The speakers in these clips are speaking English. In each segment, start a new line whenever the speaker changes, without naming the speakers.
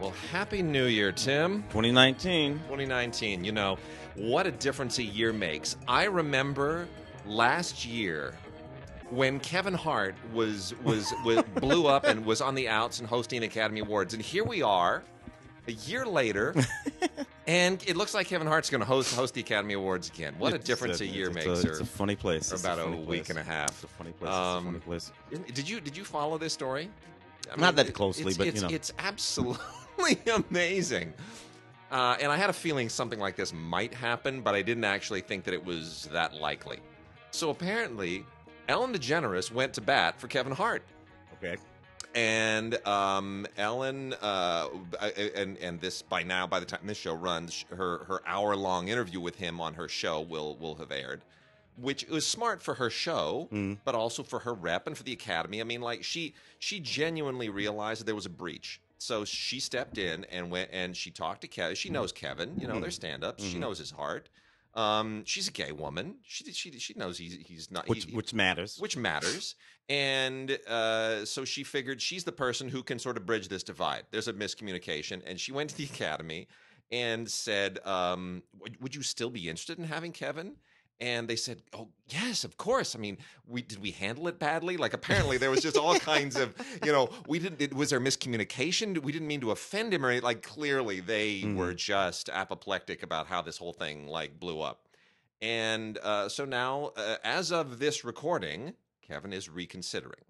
Well, Happy New Year, Tim.
2019.
2019. You know, what a difference a year makes. I remember last year when Kevin Hart was was, was blew up and was on the outs and hosting Academy Awards, and here we are, a year later, and it looks like Kevin Hart's going to host host the Academy Awards again. What a
It's
difference a, year
it's
makes.
A,
or-
it's a funny place.
or
It's
about a
funny
week
place.
and a half.
It's a funny place. It's a
Um,
funny place.
Did you did you follow this story? I
Not that closely,
it's-
but, you
it's,
know.
it's absolutely amazing. Uh, and I had a feeling something like this might happen, but I didn't actually think that it was that likely. So apparently, Ellen DeGeneres went to bat for Kevin Hart,
Okay.
and um, Ellen, uh, and and this by now, by the time this show runs, her her hour long interview with him on her show will will have aired, which was smart for her show,
Mm.
but also for her rep and for the Academy. I mean, like she she genuinely realized that there was a breach. So she stepped in and went and she talked to Kevin. She knows Kevin. You know, they're stand-ups. She
Mhm.
knows his heart. Um, she's a gay woman. She she she knows he's he's not
Which
he-
which matters.
which matters. And uh, so she figured she's the person who can sort of bridge this divide. There's a miscommunication, and she went to the academy and said, um, "Would you still be interested in having Kevin?" And they said, "Oh, yes, of course. I mean, we did we handle it badly? Like apparently there was just all kinds of, you know, we didn't. It, was there miscommunication? We didn't mean to offend him or anything. Like clearly they
Mhm.
were just apoplectic about how this whole thing like blew up. And uh, so now, uh, as of this recording, Kevin is reconsidering.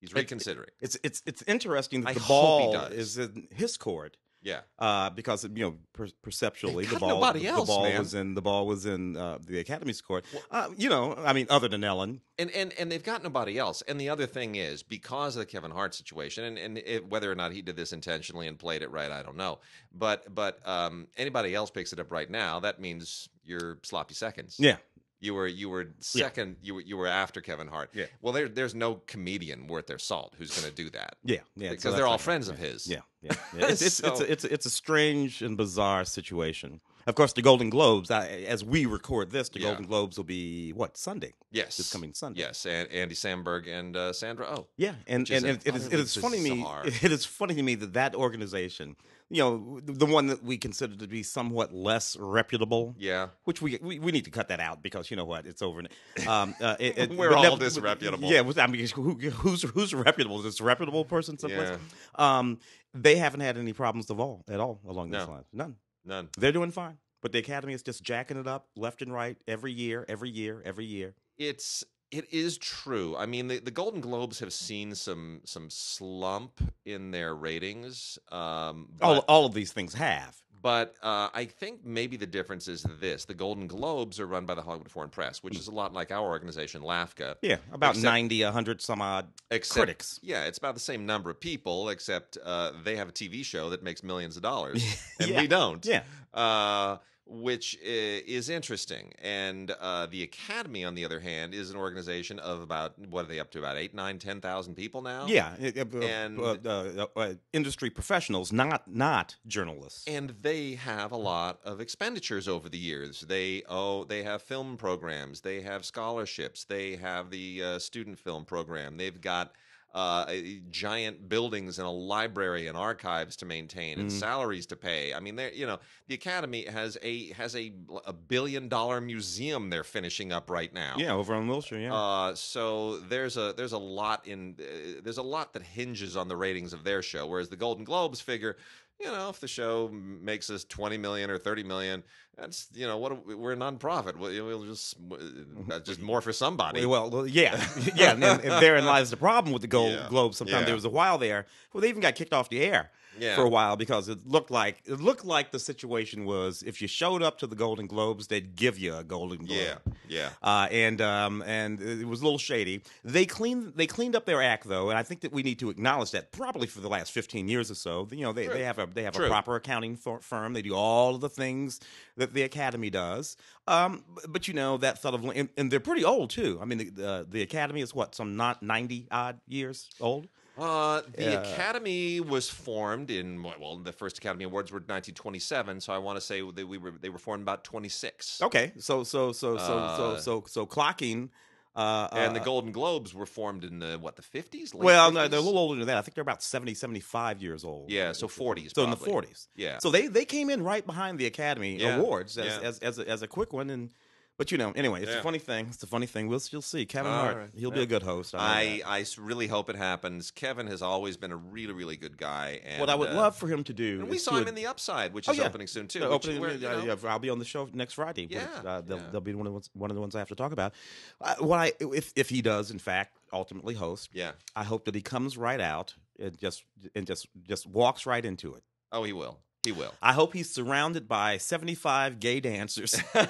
He's reconsidering.
It's it's it's interesting that the
he
ball
does.
is in his court.
Yeah.
Uh, because you know per- perceptually the ball the
else,
ball
man.
was in the ball was in uh, the Academy's court. Uh, you know, I mean, other than Ellen,
And, and and they've got nobody else. And the other thing is because of the Kevin Hart situation, and and it, whether or not he did this intentionally and played it right, I don't know. But but um, anybody else picks it up right now, that means you're sloppy seconds.
yeah,
You were you were second. You were you were after Kevin Hart.
Yeah.
Well, there there's no comedian worth their salt who's going to do that
yeah, yeah,
because
so
they're all friends
yeah.
of his.
Yeah, yeah, yeah. It's it's, it's, a, it's a, it's a strange and bizarre situation. Of course, the Golden Globes. I, as we record this, the
Yeah.
Golden Globes will be what Sunday.
Yes.
This coming Sunday.
Yes, and Andy Samberg and uh, Sandra Oh.
Yeah, and
is
and
an
it, it is it funny to me. It is funny to me that that organization, you know, the one that we consider to be somewhat less reputable.
Yeah.
Which we, we we need to cut that out because you know what it's over. Um, uh, it, it-
We're all
never-
disreputable.
Yeah, I mean, who, who's who's reputable? Is this a reputable person someplace?
Yeah.
Um, they haven't had any problems of all at all along these
No.
lines. None.
None.
They're doing fine. But the academy is just jacking it up left and right every year, every year, every year.
It's it is true. I mean, the, the Golden Globes have seen some some slump in their ratings. Um,
all all of these things have.
But uh, I think maybe the difference is this: the Golden Globes are run by the Hollywood Foreign Press, which is a lot like our organization, LAFCA.
Yeah, about
Except-
90, 100 some odd
Except,
critics.
Yeah, it's about the same number of people, except uh, they have a TV show that makes millions of dollars, and
Yeah.
we don't.
Yeah.
Uh, which is interesting. And uh, the Academy, on the other hand, is an organization of about what are they up to? About eight, nine, ten thousand people now.
Yeah, uh, uh,
And-
uh, uh, uh, industry professionals, not not journalists.
And they have a lot of expenditures over the years. They oh, they have film programs, they have scholarships, they have the uh, student film program. They've got uh, giant buildings and a library and archives to maintain and
Mhm.
salaries to pay. I mean, they you know the Academy has a has a a billion dollar museum they're finishing up right now.
yeah, over on Wilshire. Yeah,
Uh, so there's a there's a lot in uh, there's a lot that hinges on the ratings of their show, whereas the Golden Globes figure, you know, if the show makes us twenty million or thirty million, that's you know what we- we're a nonprofit. We'll, we'll just uh, mm-hmm. that's just more for somebody.
well, well, yeah, yeah, and, and therein lies the problem with the Gold
Yeah.
Globe. Sometimes
Yeah.
there was a while there where they even got kicked off the air
yeah,
for a while because it looked like it looked like the situation was if you showed up to the Golden Globes, they'd give you a Golden Globe.
yeah, yeah.
uh, and um, and it was a little shady. They cleaned they cleaned up their act though, and I think that we need to acknowledge that probably for the last fifteen years or so. You know, they,
True.
they have a they have
True.
a proper accounting fir- firm. They do all of the things that the Academy does. Um, but you know that sort of and, and they're pretty old too. I mean, the the, the Academy is what some not ninety odd years old.
Uh, the
Yeah.
Academy was formed in well, the first Academy Awards were 1927, so I want to say that we were they were formed about 26.
Okay, so so so so so
Uh,
so so clocking. Uh,
and the
uh,
Golden Globes were formed in the what the fifties?
Well, no, they're a little older than that. I think they're about 70, 75 years old.
Yeah, so 40s
So in the forties.
Yeah.
So they they came in right behind the Academy
Yeah,
Awards as,
yeah.
as as a, as a quick one, and but you know, anyway, it's
Yeah.
a funny thing. It's a funny thing. We'll still see Kevin
All
Hart.
right.
He'll be
Yeah.
a good host. I, know
I,
that.
I s- really hope it happens. Kevin has always been a really really good guy. And,
what I would
uh,
love for him to do.
And we
is
saw
to
him in the Upside, which
Oh,
is
yeah.
opening soon too. Which-
opening-
where, you know,
yeah, I'll be on the show next Friday.
Yeah,
uh, they'll,
yeah.
they'll be one of the ones, one of the ones I have to talk about. Uh, what I if if he does in fact ultimately host,
yeah.
I hope that he comes right out and just and just just walks right into it.
Oh, he will. He will.
I hope he's surrounded by seventy five gay dancers, and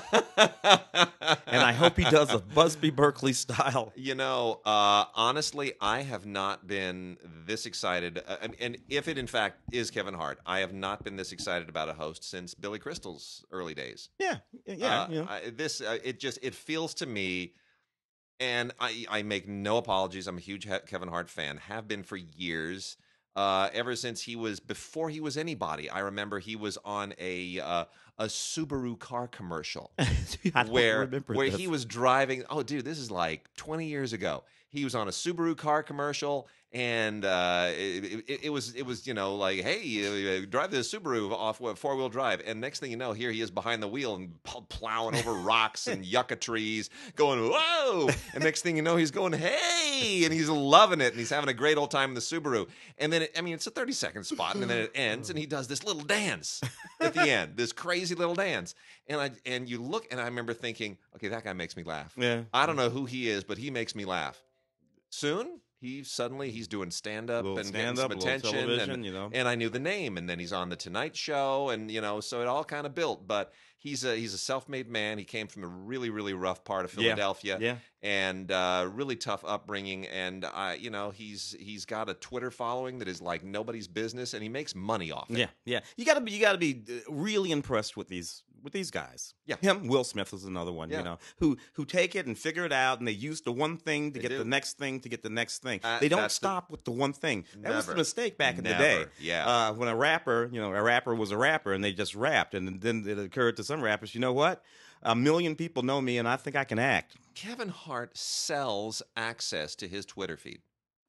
I hope he does a Busby Berkeley style.
You know, uh, honestly, I have not been this excited. Uh, and, and if it in fact is Kevin Hart, I have not been this excited about a host since Billy Crystal's early days.
Yeah, yeah,
Uh,
you know.
I, this uh, it just it feels to me, and I I make no apologies. I'm a huge he- Kevin Hart fan. Have been for years. Uh, ever since he was before he was anybody, I remember he was on a uh, a Subaru car commercial where where
this.
he was driving. Oh, dude, this is like 20 years ago. He was on a Subaru car commercial, and uh, it, it, it was it was you know like, hey, uh, drive the Subaru off four wheel drive, and next thing you know, here he is behind the wheel and pl- plowing over rocks and yucca trees, going whoa, and next thing you know, he's going hey, and he's loving it, and he's having a great old time in the Subaru, and then it, I mean it's a 30 second spot, and then it ends, and he does this little dance at the end, this crazy little dance, and I and you look, and I remember thinking, okay, that guy makes me laugh.
yeah.
I don't know who he is, but he makes me laugh. Soon, he suddenly he's doing stand up and getting
stand
some
up,
attention, and,
you know.
and I knew the name, and then he's on the Tonight Show, and you know, so it all kind of built. But he's a he's a self made man. He came from a really really rough part of Philadelphia,
Yeah.
and uh, really tough upbringing. And I, you know, he's he's got a Twitter following that is like nobody's business, and he makes money off it.
Yeah, yeah. You got to be you got to be uh, really impressed with these with these guys.
Yeah.
him. Will Smith is another one.
Yeah.
You know, who who take it and figure it out, and they use the one thing to
They
get the next thing to get the next thing.
Uh,
they don't
that's the-
stop with the one thing. That was the
Never.
mistake back in the day.
Yeah.
uh, when a rapper, you know, a rapper was a rapper, and they just rapped, and then it occurred to some rappers, you know what? A million people know me, and I think I can act.
Kevin Hart sells access to his Twitter feed.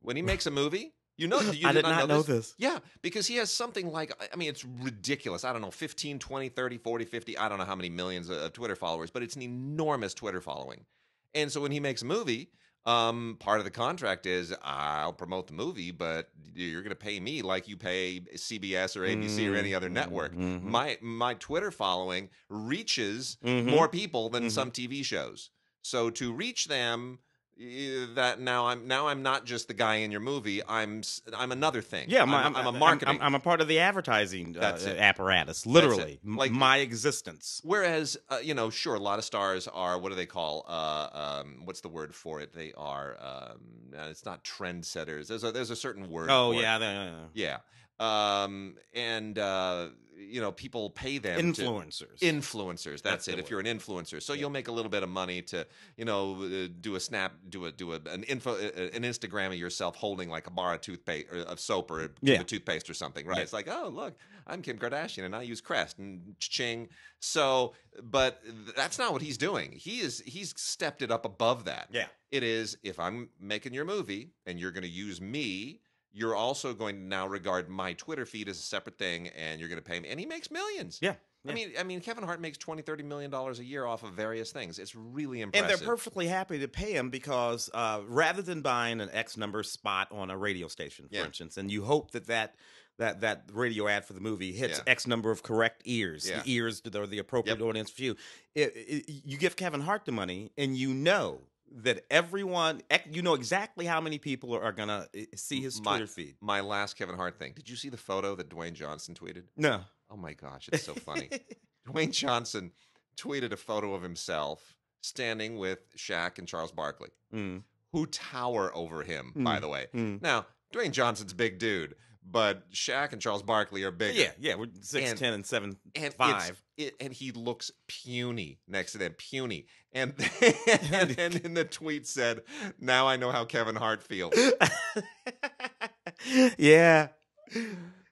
When he makes a movie, you know, you
I did
not
not know this.
Yeah, because he has something like, I mean, it's ridiculous. I don't know, 15, 20, 30, 40, 50, I don't know how many millions of Twitter followers, but it's an enormous Twitter following. And so when he makes a movie, um, part of the contract is I'll promote the movie, but you're going to pay me like you pay CBS or ABC or any other network.
Mhm.
My my Twitter following reaches
Mhm.
more people than
Mhm.
some TV shows. So to reach them, that now I'm now I'm not just the guy in your movie. I'm s- I'm another thing.
Yeah,
I'm,
my,
I'm, a marketing.
I'm, I'm a part of the advertising uh,
That's it.
apparatus, literally, M-
Like-
my existence.
Whereas, uh, you know, sure, a lot of stars are what do they call? Uh, um, what's the word for it? They are. Um, uh, it's not trendsetters. There's a there's a certain word.
Oh
for it.
yeah, the-
yeah. Um, and uh, you know, people pay them to-
influencers.
influencers that's,
That's
it if you're an influencer so
Yeah.
you'll make a little bit of money to you know uh, do a snap do a do a, an info uh, an instagram of yourself holding like a bar of toothpaste or of soap or
Yeah.
a toothpaste or something right
Yeah.
it's like oh look i'm kim kardashian and i use crest and ching so but that's not what he's doing he is he's stepped it up above that
yeah,
it is if I'm making your movie and you're going to use me, you're also going to now regard my Twitter feed as a separate thing and you're going to pay me. And he makes millions.
yeah.
I mean, I mean, Kevin Hart makes 20, 30 million dollars a year off of various things. It's really impressive.
and they're perfectly happy to pay him because uh, rather than buying an X number spot on a radio station, for
Yeah.
instance, and you hope that that that that radio ad for the movie hits
Yeah.
X number of correct ears,
Yeah.
the ears that are the appropriate
Yep.
audience for you. It, it, you give Kevin Hart the money, and you know that everyone, you know exactly how many people are, are gonna uh, see his
My-
Twitter feed.
My last Kevin Hart thing. Did you see the photo that Dwayne Johnson tweeted?
No,
Oh my gosh, it's so funny. Dwayne Johnson tweeted a photo of himself standing with Shaq and Charles Barkley,
Mm,
who tower over him, by
Mm.
the way.
mm.
Now, Dwayne Johnson's a big dude, but Shaq and Charles Barkley are bigger.
yeah, yeah, we're six,
And-
ten, and seven,
and
five.
It, and he looks puny next to them, puny. And and then in the tweet said, "Now I know how Kevin Hart feels."
yeah.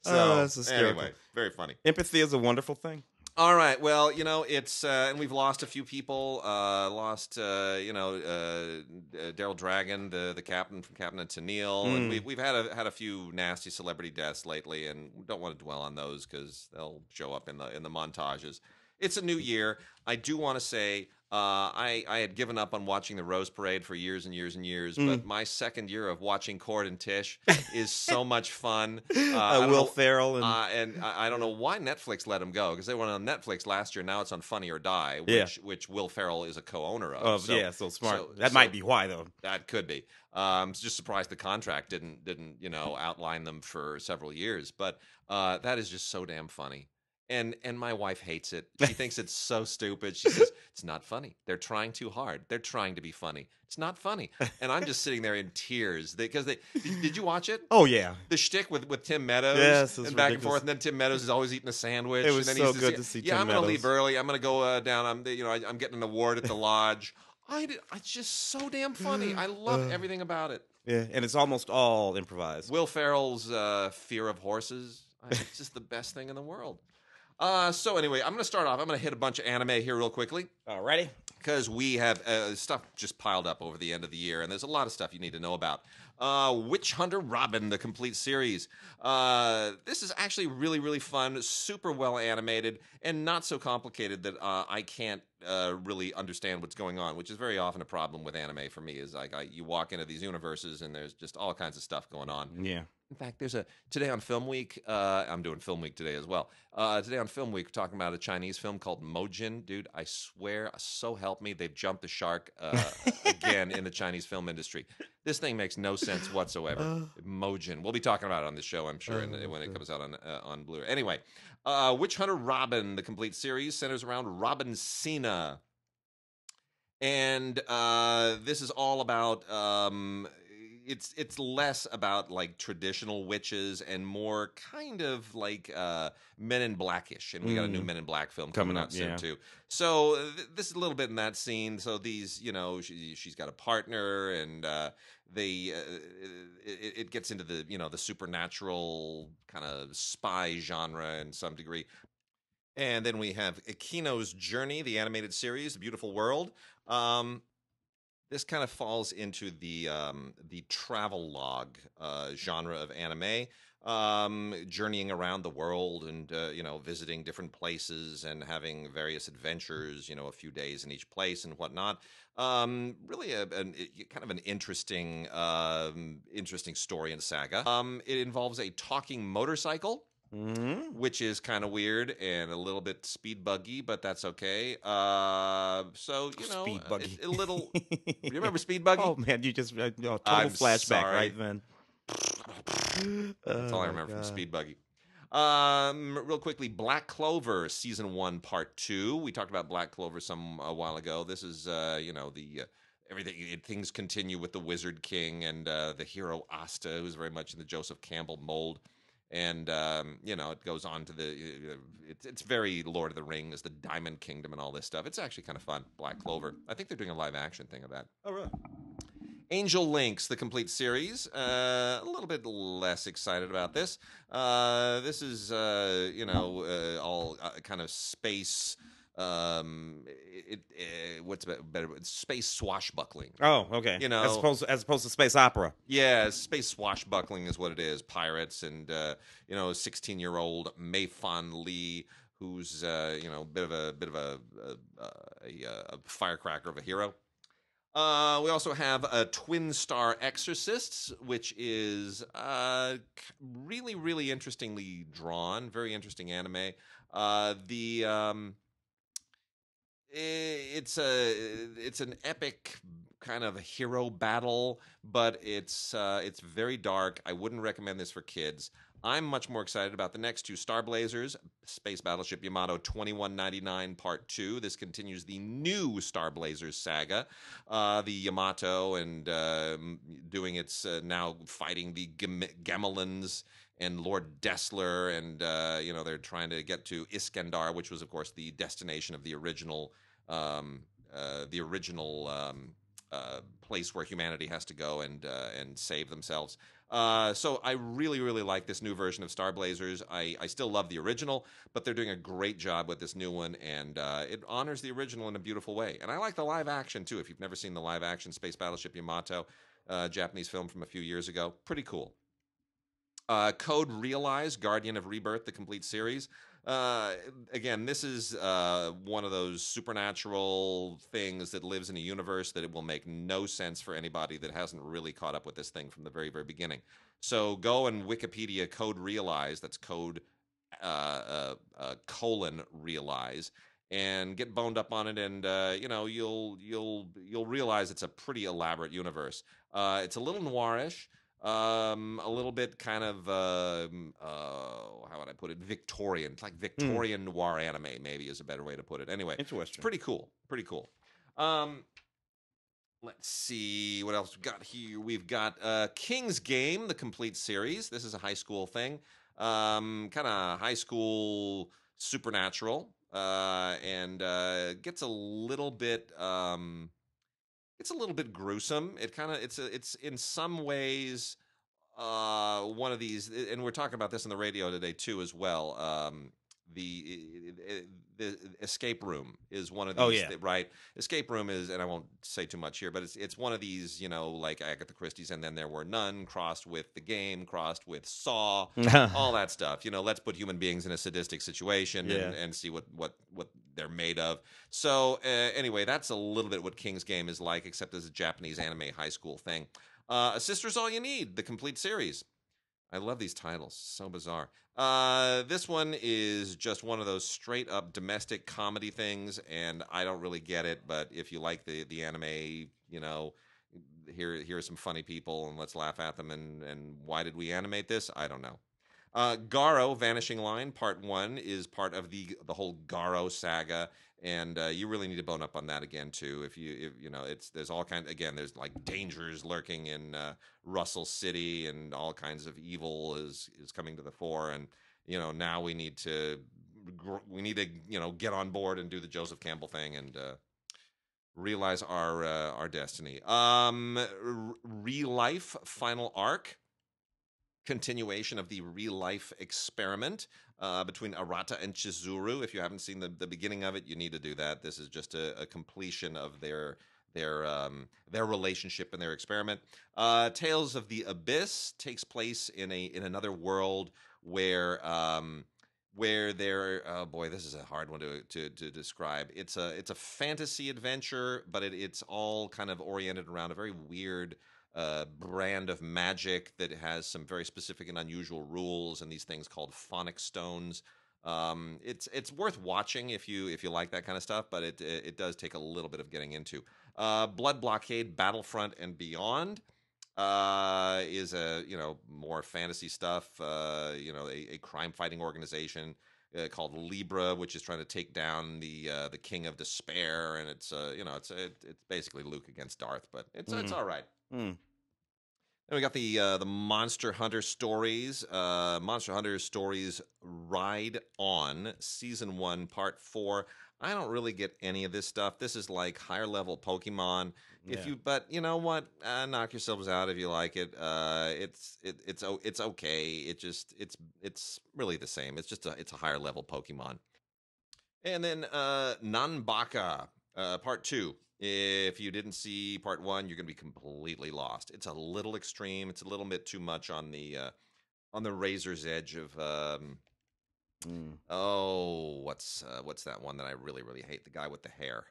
So
Oh,
anyway, very funny.
Empathy is a wonderful thing.
All right. Well, you know, it's uh, and we've lost a few people. Uh, lost, uh, you know, uh, uh, Daryl Dragon, the the captain from Captain and Tennille, and
Mm.
we've we've had a, had a few nasty celebrity deaths lately, and we don't want to dwell on those because they'll show up in the in the montages. It's a new year. I do want to say. Uh, I, I had given up on watching the Rose Parade for years and years and years, but my second year of watching Cord and Tish is so much fun. Uh,
Uh, Will
know-
Ferrell and
uh, and I, I don't know why Netflix let him go because they went on Netflix last year. Now it's on Funny or Die, which,
Yeah.
which Will Ferrell is a co-owner of.
oh
So
yeah, so smart.
so-
that
so-
might be why though.
That could be. Um, I'm just surprised the contract didn't didn't you know outline them for several years, but uh, that is just so damn funny. And and my wife hates it. She thinks it's so stupid. She says it's not funny. They're trying too hard. They're trying to be funny. It's not funny. And I'm just sitting there in tears because they. Did, did you watch it?
Oh yeah,
the shtick with, with Tim Meadows
Yes,
and back and forth, and then Tim Meadows is always eating a sandwich.
It was
and then
so
he's
good to see
Yeah,
Tim
I'm gonna leave early. I'm gonna go uh, down. I'm you know I, I'm getting an award at the lodge. I did, it's just so damn funny. I love everything about it.
yeah, and it's almost all improvised.
Will Ferrell's uh, fear of horses. It's just the best thing in the world. Uh, so anyway, I'm gonna start off. I'm gonna hit a bunch of anime here real quickly
Alrighty.
because we have uh, stuff just piled up over the end of the year, and there's a lot of stuff you need to know about. Uh, Witch Hunter Robin, the complete series. Uh, this is actually really, really fun, super well animated, and not so complicated that uh, I can't uh, really understand what's going on, which is very often a problem with anime for me. Is like I, you walk into these universes and there's just all kinds of stuff going on.
Yeah.
In fact, there's a today on Film Week. Uh, I'm doing Film Week today as well. Uh, today on Film Week, we're talking about a Chinese film called Mojin. Dude, I swear, so help me, they've jumped the shark uh, again in the Chinese film industry. This thing makes no sense whatsoever. Mojin. We'll be talking about it on the show, I'm sure, and when it comes out on uh, on Blu-ray. Anyway, uh, Witch Hunter Robin, the complete series, centers around Robin Sena and uh, this is all about um, it's it's less about like traditional witches and more kind of like uh, Men in Blackish, and we got a new
Mm.
Men in Black film coming,
Coming
out soon
yeah.
too. So th- this is a little bit in that scene. So these, you know, she, she's got a partner, and uh, they uh, it, it gets into the you know the supernatural kind of spy genre in some degree. And then we have a Kino's Journey, the animated series, The Beautiful World. Um, this kind of falls into the um, the travel log uh, genre of anime, um, journeying around the world and uh, you know visiting different places and having various adventures. You know, a few days in each place and whatnot. Um, really, a, kind of an interesting um, interesting story and saga. Um, it involves a talking motorcycle
Mm-hmm.
which is kind of weird and a little bit speed buggy, but that's okay. Uh, so you know,
Speed
uh,
buggy.
it's a little. you remember speed buggy?
Oh man, you just uh, total
I'm
flashback
sorry.
right then.
That's all I
Oh,
remember from Speed Buggy. Um, real quickly, Black Clover season one, part two. We talked about Black Clover some a while ago. This is, uh, you know, the uh, everything. It, things continue with the Wizard King and uh, the hero Asta, who's very much in the Joseph Campbell mold. And um, you know, it goes on to the. Uh, it's it's very Lord of the Rings, the Diamond Kingdom, and all this stuff. It's actually kind of fun. Black Clover. I think they're doing a live action thing of that.
Oh really?
Angel Links, the complete series. Uh, a little bit less excited about this. Uh, this is, uh, you know, uh, all uh, kind of space. Um, it, uh, what's be- better? Space swashbuckling.
Oh, okay.
You know-
as opposed to, as opposed to space opera.
Yeah, space swashbuckling is what it is. Pirates and uh, you know, sixteen-year-old Mei Fan Lee, who's uh, you know, a bit of a bit of a a, a, a firecracker of a hero. Uh, we also have a Twin Star Exorcists, which is uh, really, really interestingly drawn. Very interesting anime. Uh, the um, it's a it's an epic kind of hero battle, but it's uh, it's very dark. I wouldn't recommend this for kids. I'm much more excited about the next two Star Blazers, Space Battleship Yamato 2199 Part 2. This continues the new Star Blazers saga. Uh, the Yamato and uh, doing its uh, now fighting the Gam- Gamelins and Lord Dessler, and uh, you know they're trying to get to Iskandar, which was of course the destination of the original um, uh, the original um, uh, place where humanity has to go and uh, and save themselves. Uh, so I really, really like this new version of Star Blazers. I, I still love the original, but they're doing a great job with this new one, and uh, it honors the original in a beautiful way. And I like the live action too. If you've never seen the live action Space Battleship Yamato, uh, Japanese film from a few years ago, pretty cool. Code Realize, Guardian of Rebirth, the complete series. Uh, again, this is uh, one of those supernatural things that lives in a universe that it will make no sense for anybody that hasn't really caught up with this thing from the very, very beginning. So go and Wikipedia Code Realize, that's code uh, uh, uh, colon realize, and get boned up on it, and uh, you know you'll you'll you'll realize it's a pretty elaborate universe. Uh, it's a little noirish um a little bit kind of um, uh how would i put it? Victorian it's like victorian noir anime maybe is a better way to put it. Anyway it's
Interesting.
pretty cool pretty cool. Um let's see what else we've got here? We've got uh king's game the complete series. This is a high school thing. Um kind of high school supernatural uh and uh gets a little bit um it's a little bit gruesome. It kind of it's a, it's in some ways uh one of these and we're talking about this on the radio today too as well. Um the the escape room is one of these
Oh, yeah.
that- right escape room is and i won't say too much here but it's it's one of these you know like agatha christie's and then there were none crossed with the game crossed with saw all that stuff. You know, let's put human beings in a sadistic situation and, and see what what what they're made of. So uh, anyway, that's a little bit what King's Game is like, except as a Japanese anime high school thing. Uh, a Sister's All You Need, the complete series. I love these titles. So bizarre. Uh, this one is just one of those straight up domestic comedy things, and I don't really get it. But if you like the the anime, you know, here here are some funny people, and let's laugh at them. And and why did we animate this? I don't know. Uh, Garo Vanishing Line Part One is part of the the whole Garo saga, and uh, you really need to bone up on that again too. If you if, you know it's there's all kind again there's like dangers lurking in uh, Russell City, and all kinds of evil is is coming to the fore, and you know now we need to we need to you know get on board and do the Joseph Campbell thing and. Uh, realize our uh, our destiny um ReLIFE final arc continuation of the ReLIFE experiment uh, between Arata and Chizuru. If you haven't seen the, the beginning of it, you need to do that. This is just a, a completion of their their um, their relationship and their experiment. Uh, Tales of the Abyss takes place in a in another world where um, where there oh boy this is a hard one to, to to describe it's a it's a fantasy adventure but it, it's all kind of oriented around a very weird uh, brand of magic that has some very specific and unusual rules and these things called phonic stones um, it's it's worth watching if you if you like that kind of stuff but it it, it does take a little bit of getting into uh, blood blockade battlefront and beyond uh, is a you know more fantasy stuff. Uh, you know, a, a crime fighting organization uh, called Libra, which is trying to take down the uh, the King of Despair, and it's uh, you know it's it, it's basically Luke against Darth, but it's it's
Mhm.
all right.
Mm.
Then we got the uh, the Monster Hunter stories. Uh, Monster Hunter stories ride on season one, part four. I don't really get any of this stuff. This is like higher level Pokemon. If
Yeah.
you, but you know what? Uh, knock yourselves out if you like it. Uh, it's it, it's o- it's okay. It just it's it's really the same. It's just a it's a higher level Pokemon. And then uh, Nanbaka uh, part two. If you didn't see part one, you're going to be completely lost. It's a little extreme. It's a little bit too much on the uh, on the razor's edge of um,
Mm.
oh, what's uh, what's that one that I really really hate? The guy with the hair.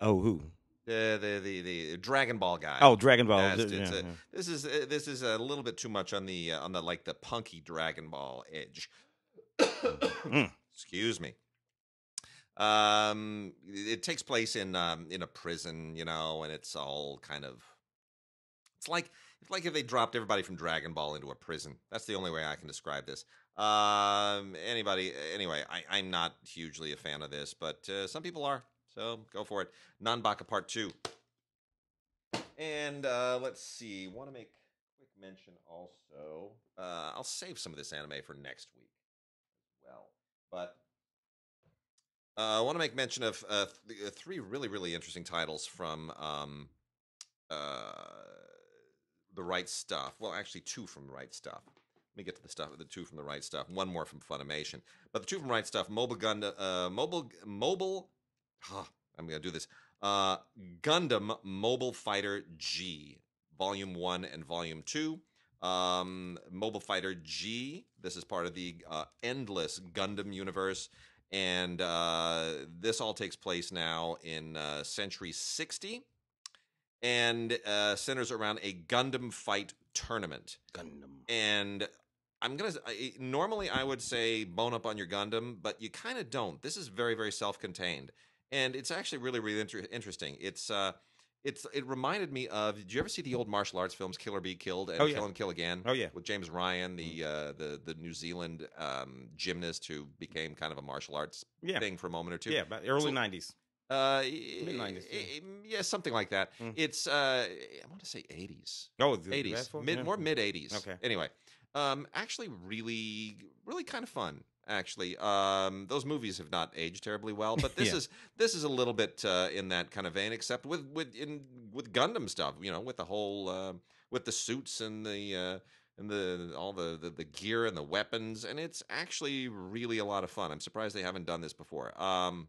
Oh, who?
The the the, the Dragon Ball guy.
Oh, Dragon Ball. Yeah,
a-
yeah.
This is uh, this is a little bit too much on the uh, on the like the punky Dragon Ball edge.
Mm.
Excuse me. Um, it takes place in um in a prison, you know, and it's all kind of. It's like it's like if they dropped everybody from Dragon Ball into a prison. That's the only way I can describe this. Um, anybody, anyway, I, I'm not hugely a fan of this, but uh, some people are. So go for it. Nanbaka Part Two. And uh, let's see. Want to make quick mention also. Uh, I'll save some of this anime for next week as well. But uh, I want to make mention of uh, th- uh, three really, really interesting titles from um, uh, the right stuf. Well, actually, two from the right stuf. Let me get to the stuff. The two from the right stuf. One more from Funimation, but the two from right stuf. Mobile Gundam. Uh, mobile. Mobile. Huh, I'm gonna do this. Uh, Gundam Mobile Fighter G, Volume One and Volume Two. Um, Mobile Fighter G. This is part of the endless Gundam universe, and uh, this all takes place now in uh, Century 60, and uh, centers around a Gundam fight tournament.
Gundam.
And I'm gonna normally I would say bone up on your Gundam, but you kind of don't. This is very very self-contained, and it's actually really really inter- interesting. It's uh, it's it reminded me of. Did you ever see the old martial arts films, Kill or Be Killed and
Oh, yeah.
Kill and Kill Again?
Oh, yeah.
with James Ryan, the uh, the the New Zealand um, gymnast who became kind of a martial arts
Yeah.
thing for a moment or two.
Yeah, but early
So-
nineties.
Uh,
Mid-nineties, yeah.
eh, yeah, something like that.
Mm.
It's uh, I want to say eighties,
Oh,
eighties, mid
yeah.
more mid eighties.
Okay.
Anyway, um, actually, really, really kind of fun. Actually, um, those movies have not aged terribly well, but this
Yeah.
is this is a little bit uh, in that kind of vein, except with with in with Gundam stuff. You know, with the whole uh, with the suits and the. Uh, and the all the, the the gear and the weapons, and it's actually really a lot of fun. I'm surprised they haven't done this before. Um,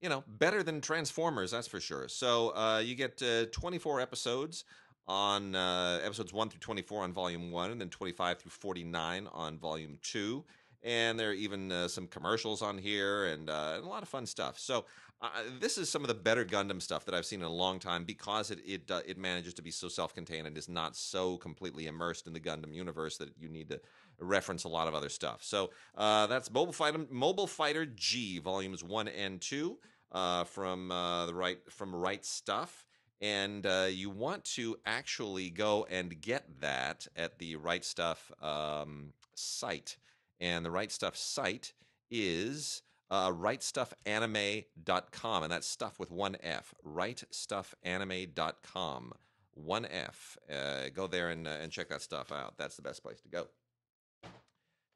you know, better than Transformers, that's for sure. So uh, you get uh, 24 episodes on uh, episodes 1 through 24 on volume 1, and then 25 through 49 on volume 2. And there are even uh, some commercials on here and, uh, and a lot of fun stuff. So uh, this is some of the better Gundam stuff that I've seen in a long time because it it, uh, it manages to be so self-contained and is not so completely immersed in the Gundam universe that you need to reference a lot of other stuff. So uh, that's Mobile Fighter Mobile Fighter G volumes one and two uh, from the right from Right Stuf. And uh, you want to actually go and get that at the Right Stuf um, site. And the Right Stuf site is uh, rightstufanime.com. And that's stuff with one F. Rightstufanime.com. One F. Uh, go there and, uh, and check that stuff out. That's the best place to go.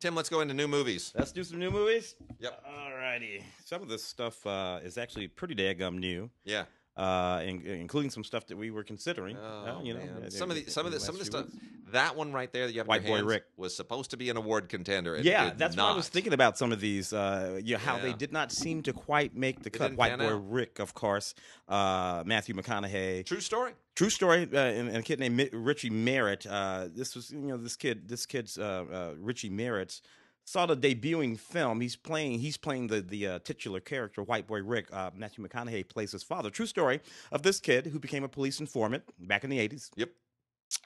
Tim, let's go into new movies.
Let's do some new movies.
Yep.
Alrighty. Some of this stuff uh, is actually pretty daggum new,
Yeah.
Uh, in, including some stuff that we were considering.
Oh,
uh, you know,
man. some of the
in
some of the some of the stuff.
weeks.
That one right there that you have in
White
your
Boy
hands
Rick.
was supposed to be an award contender. It
yeah, that's
not.
what I was thinking about. Some of these, uh, you know, how they did not seem to quite make the
It
cut. White Boy
out.
Rick, of course, uh, Matthew McConaughey.
True story.
True story, uh, and, and a kid named Richie Merritt. Uh, this was, you know, this kid, this kid's uh, uh, Richie Merritt saw the debuting film. He's playing, he's playing the the uh, titular character, White Boy Rick. Uh, Matthew McConaughey plays his father. True story of this kid who became a police informant back in the eighties.
Yep.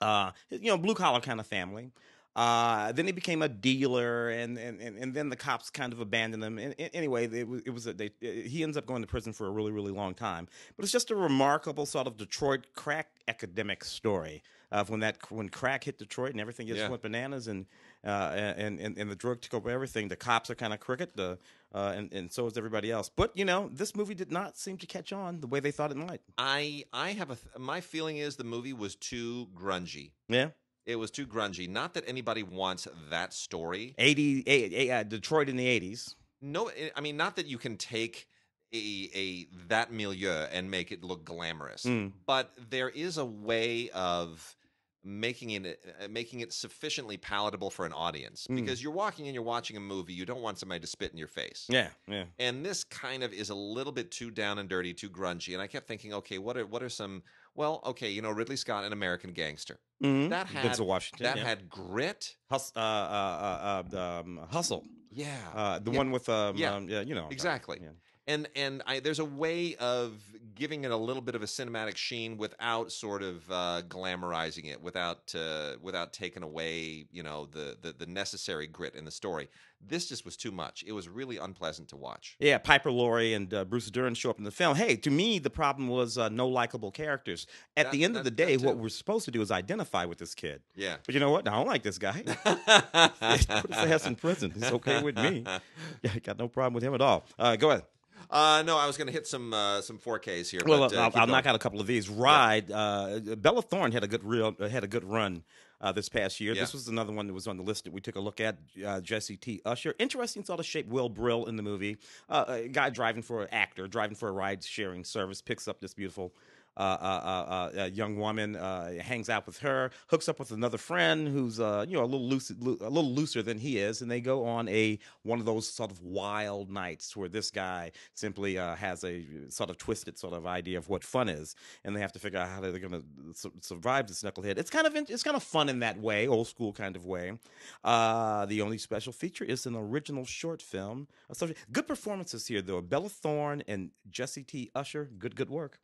Uh, you know, blue collar kind of family. Uh, then he became a dealer, and, and, and, and then the cops kind of abandoned him. And, and anyway, it was, it was a, they, he ends up going to prison for a really, really long time. But it's just a remarkable sort of Detroit crack academic story of when that when crack hit Detroit and everything just
Yeah.
went bananas, and uh, and, and and the drug took over everything. The cops are kind of crooked, the uh, and and so is everybody else. But you know, this movie did not seem to catch on the way they thought it might.
I I have a th- my feeling is the movie was too grungy.
Yeah,
It was too grungy. Not that anybody wants that story.
eighty, eh, eh, uh, Detroit in the eighties.
No, I- I mean not that you can take a a that milieu and make it look glamorous,
Mm.
but there is a way of making it uh, making it sufficiently palatable for an audience
Mm.
because you're walking and you're watching a movie you don't want somebody to spit in your face
Yeah, yeah.
and this kind of is a little bit too down and dirty too grungy and i kept thinking okay what are what are some well okay you know ridley scott an american gangster
Mm-hmm.
that had
Denzel Washington.
that
yeah.
had grit
Hus- uh, uh, uh, uh, um, Hustle,
yeah
uh, the
Yeah.
one with um,
Yeah.
um, yeah, you know
Exactly.
Yeah.
And and I, there's a way of giving it a little bit of a cinematic sheen without sort of uh, glamorizing it, without uh, without taking away you know the, the the necessary grit in the story. This just was too much. It was really unpleasant to watch.
Yeah, Piper Laurie and uh, Bruce Dern show up in the film. Hey, to me, the problem was uh, no likable characters. At
That-
the end of the day, what we're supposed to do is identify with this kid.
Yeah.
But you know what? I don't like this guy. Put his ass in prison. It's okay with me. Yeah, got no problem with him at all. Uh, go ahead.
Uh, no, I was going to hit some uh, some 4Ks here.
Well,
but, uh,
I'll, I'll knock out a couple of these. Ride. Uh, Bella Thorne had a good real had a good run uh, this past year.
Yeah.
This was another one that was on the list that we took a look at. Uh, Jesse T. Usher. Interesting sort of shape. Will Brill in the movie. Uh, a guy driving for an actor driving for a ride sharing service picks up this beautiful. Uh, uh, uh, a young woman, hangs out with her, hooks up with another friend who's you know a little loose, a little looser than he is, and they go on a one of those sort of wild nights where this guy simply has a sort of twisted sort of idea of what fun is, and they have to figure out how they're going to su- survive this knucklehead. It's kind of in- it's kind of fun in that way, old school kind of way. The only special feature is an original short film. Good performances here though. Bella Thorne and Jesse T. Usher. Good good work.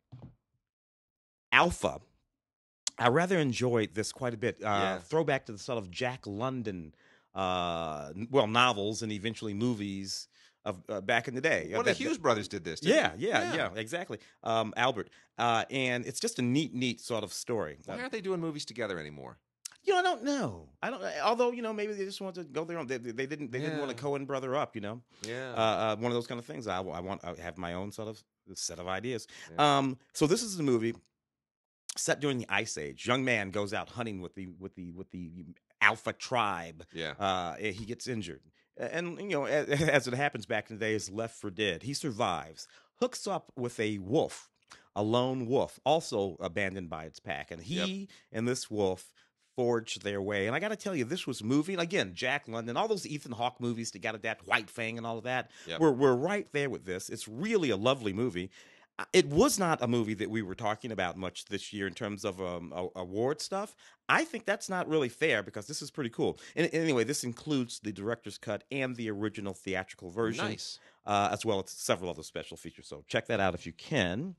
Alpha. I rather enjoyed this quite a bit. Uh,
Yeah.
Throwback to the sort of Jack London, uh, well, novels and eventually movies of uh, back in the day. That-
the Hughes brothers did this. didn't
yeah,
he?
yeah, yeah, exactly. Um, Albert, uh, and it's just a neat, neat sort of story.
Why
Uh,
aren't they doing movies together anymore?
you know, I don't know. I don't. Although you know, maybe they just want to go their own. They, they didn't. They didn't want to Coen brother up. You know,
Yeah.
uh, uh, one of those kind of things. I, I want. I have my own sort of set of ideas.
Yeah.
Um, so this is a movie set during the Ice Age. Young man goes out hunting with the with the with the Alpha tribe.
yeah.
Uh, he gets injured, and you know, as, as it happens back in the day, is left for dead. He survives, hooks up with a wolf, a lone wolf, also abandoned by its pack, and he and this wolf forge their way. And I got to tell you, this was moving again. Jack London, all those Ethan Hawke movies that got that White Fang and all of that.
Yep.
We're we're right there with this. It's really a lovely movie. It was not a movie that we were talking about much this year in terms of um, award stuff. I think that's not really fair because this is pretty cool. And anyway, this includes the director's cut and the original theatrical version,
Nice.
uh, as well as several other special features. So check that out if you can.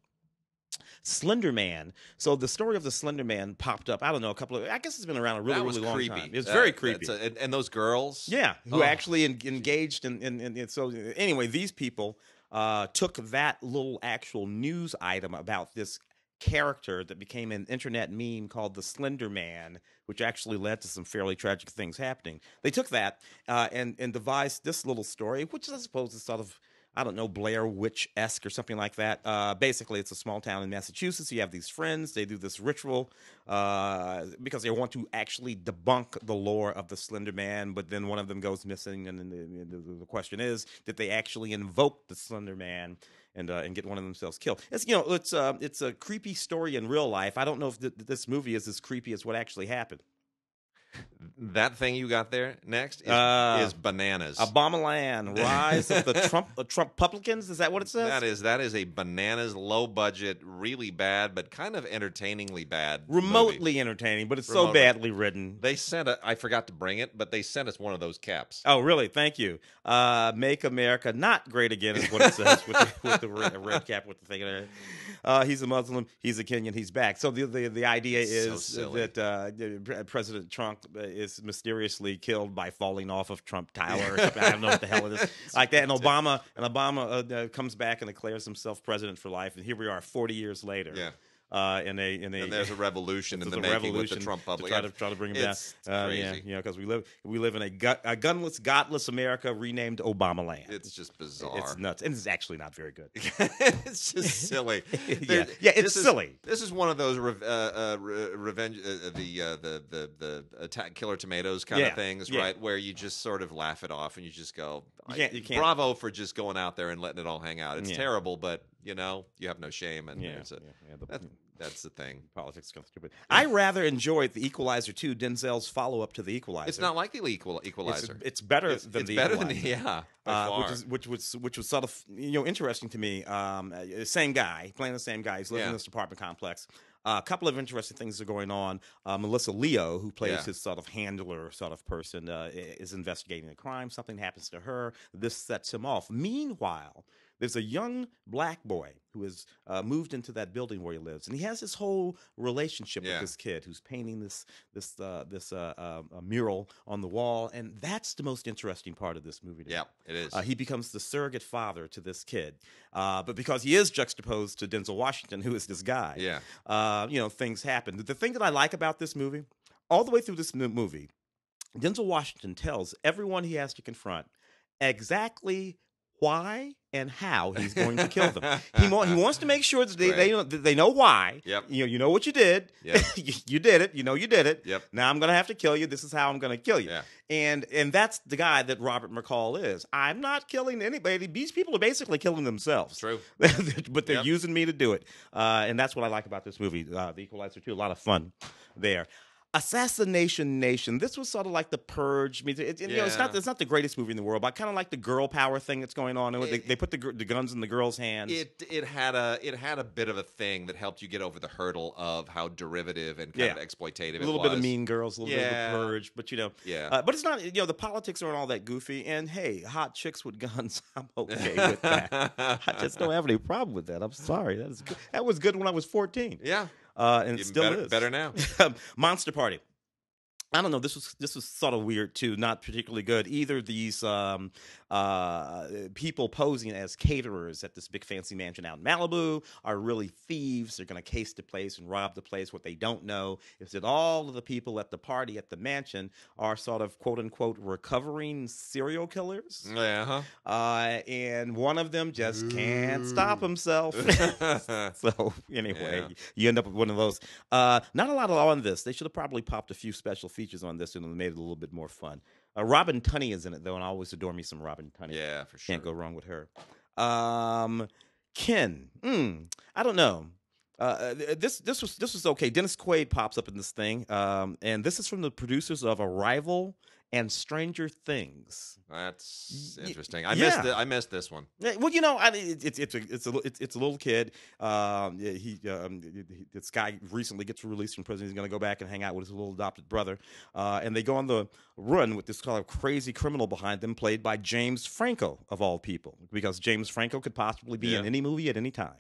Slender Man. So the story of the Slender Man popped up. I don't know a couple of. I guess it's been around a really really long
creepy.
time. It's
That-
very creepy.
a- and, and those girls.
Yeah, who
Oh.
actually en- engaged in, in, in, in- So anyway, these people uh, took that little actual news item about this character that became an internet meme called the Slender Man, which actually led to some fairly tragic things happening. They took that uh, and and devised this little story, which I suppose is sort of. I don't know, Blair Witch esque or something like that. Uh, basically, it's a small town in Massachusetts. You have these friends. They do this ritual uh, because they want to actually debunk the lore of the Slender Man. But then one of them goes missing, and the, the, the question is, did they actually invoke the Slender Man and uh, and get one of themselves killed? It's you know, it's uh, it's a creepy story in real life. I don't know if th- this movie is as creepy as what actually happened.
That thing you got there next is,
Uh,
is bananas.
Obamaland, rise of the Trump uh, Trumpublicans. Is that what it says?
that is that is a bananas low budget, really bad, but kind of entertainingly bad. movie.
remotely entertaining, but it's so badly written.
They sent a. I forgot to bring it, but they sent us one of those caps.
Oh, really? Thank you. Uh, Make America Not Great Again is what it says with the, with the red, red cap with the thing in it. Uh, he's a Muslim. He's a Kenyan. He's back. So the the, the idea
It's so
is that uh, President Trump uh, is mysteriously killed by falling off of Trump Tower or something. I don't know what the hell it is. Like that. And Obama and Obama uh, uh, comes back and declares himself president for life. And here we are, forty years later.
Yeah.
Uh, in a in a
And there's a revolution in the making with the
revolution
Trump
to
public.
try to try to bring him
It's
down. Uh, yeah,
crazy.
you know, because we live we live in a, gu- a gunless, godless America renamed Obama land.
It's just bizarre.
It's nuts, and it's actually not very good.
it's just silly.
yeah, yeah, it's
this is-
silly.
This is one of those rev- uh, uh, re- revenge, uh, the uh, the the the attack killer tomatoes kind
Yeah,
of things,
yeah.
right? Where you just sort of laugh it off and you just go,
You can't- you can't-
"Bravo for just going out there and letting it all hang out." It's
Yeah.
terrible, but you know you have no shame, and
Yeah,
there's a,
yeah, the-
that, that's the thing.
politics of stupid. I rather enjoyed the Equalizer 2, Denzel's follow up to the Equalizer.
It's not like the equal,
It's,
equalizer.
it's better
It's,
than
it's
the
better
Equalizer.
than the yeah. By
uh,
far.
which is which was which was sort of you know interesting to me. Um, uh, same guy playing the same guy. He's living
Yeah.
in this apartment complex. Uh, a couple of interesting things are going on. Uh, Melissa Leo, who plays
Yeah.
his sort of handler sort of person, uh, is investigating a crime. Something happens to her. This sets him off. Meanwhile, there's a young black boy who has uh, moved into that building where he lives, and he has this whole relationship
Yeah.
with this kid who's painting this this uh, this uh, uh, mural on the wall, and that's the most interesting part of this movie. to me.
yeah, it is.
Uh, he becomes the surrogate father to this kid, uh, but because he is juxtaposed to Denzel Washington, who is this guy,
yeah,
uh, you know, things happen. The thing that I like about this movie, all the way through this movie, Denzel Washington tells everyone he has to confront exactly why and how he's going to kill them. He, wa- he wants to make sure that they,
Right.
they, know, that they know why.
Yep.
You know, you know what you did.
Yep.
you, you did it. You know you did it.
Yep.
Now I'm going to have to kill you. This is how I'm going to kill you.
Yeah.
And and that's the guy that Robert McCall is. I'm not killing anybody. These people are basically killing themselves.
True.
but they're
Yep.
using me to do it. Uh, and that's what I like about this movie, uh, The Equalizer 2. A lot of fun there. Assassination Nation. This was sort of like the Purge. I mean, it, it- you know, it's not it's not the greatest movie in the world, but I kind of like the girl power thing that's going on. They,
It-
they put the, the guns in the girls' hands.
It it had a it had a bit of a thing that helped you get over the hurdle of how derivative and kind
Yeah.
of exploitative
a
it
little bit of. Mean Girls, a little bit of the Purge, but you know,
Yeah.
uh, but it's not. You know, the politics aren't all that goofy. And hey, hot chicks with guns, I'm okay with that. I just don't have any problem with that. I'm sorry. That is good. That was good when I was 14.
yeah.
Uh, and
Even
still
better,
is.
better now.
Monster Party. I don't know. This was this was sort of weird too. Not particularly good. Either these um, uh, people posing as caterers at this big fancy mansion out in Malibu are really thieves. They're going to case the place and rob the place. What they don't know is that all of the people at the party at the mansion are sort of quote unquote recovering serial killers.
Yeah. Huh?
Uh, and one of them just can't stop himself. So anyway,
Yeah.
you end up with one of those. Uh, not a lot on this. They should have probably popped a few special features on this and made it a little bit more fun. Uh, Robin Tunney is in it though, and I always adore me some Robin Tunney.
yeah, for sure.
Can't go wrong with her. Um, Kin. Hmm. I don't know. Uh, this this was this was okay. Dennis Quaid pops up in this thing, um, and this is from the producers of Arrival and Stranger Things.
That's interesting. I
yeah.
missed it. I missed this one.
Well, you know, I, it, it's it's a it's a it's, it's a little kid. Um, he, um, he- this guy recently gets released from prison. He's going to go back and hang out with his little adopted brother, uh, and they go on the run with this kind of crazy criminal behind them, played by James Franco of all people, because James Franco could possibly be in any movie at any time.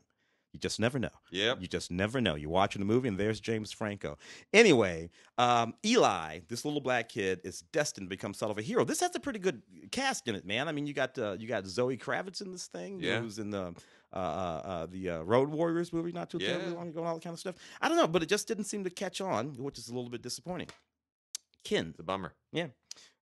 You just never know.
Yeah.
You just never know. You're watching a movie and there's James Franco. Anyway, um, Eli, this little black kid, is destined to become sort of a hero. This has a pretty good cast in it, man. I mean, you got uh, you got Zoe Kravitz in this thing,
Yeah.
who's in the uh, uh, uh, the uh, Road Warriors movie not too
Yeah.
long ago, and all that kind of stuff. I don't know, but it just didn't seem to catch on, which is a little bit disappointing. Kin,
It's a bummer.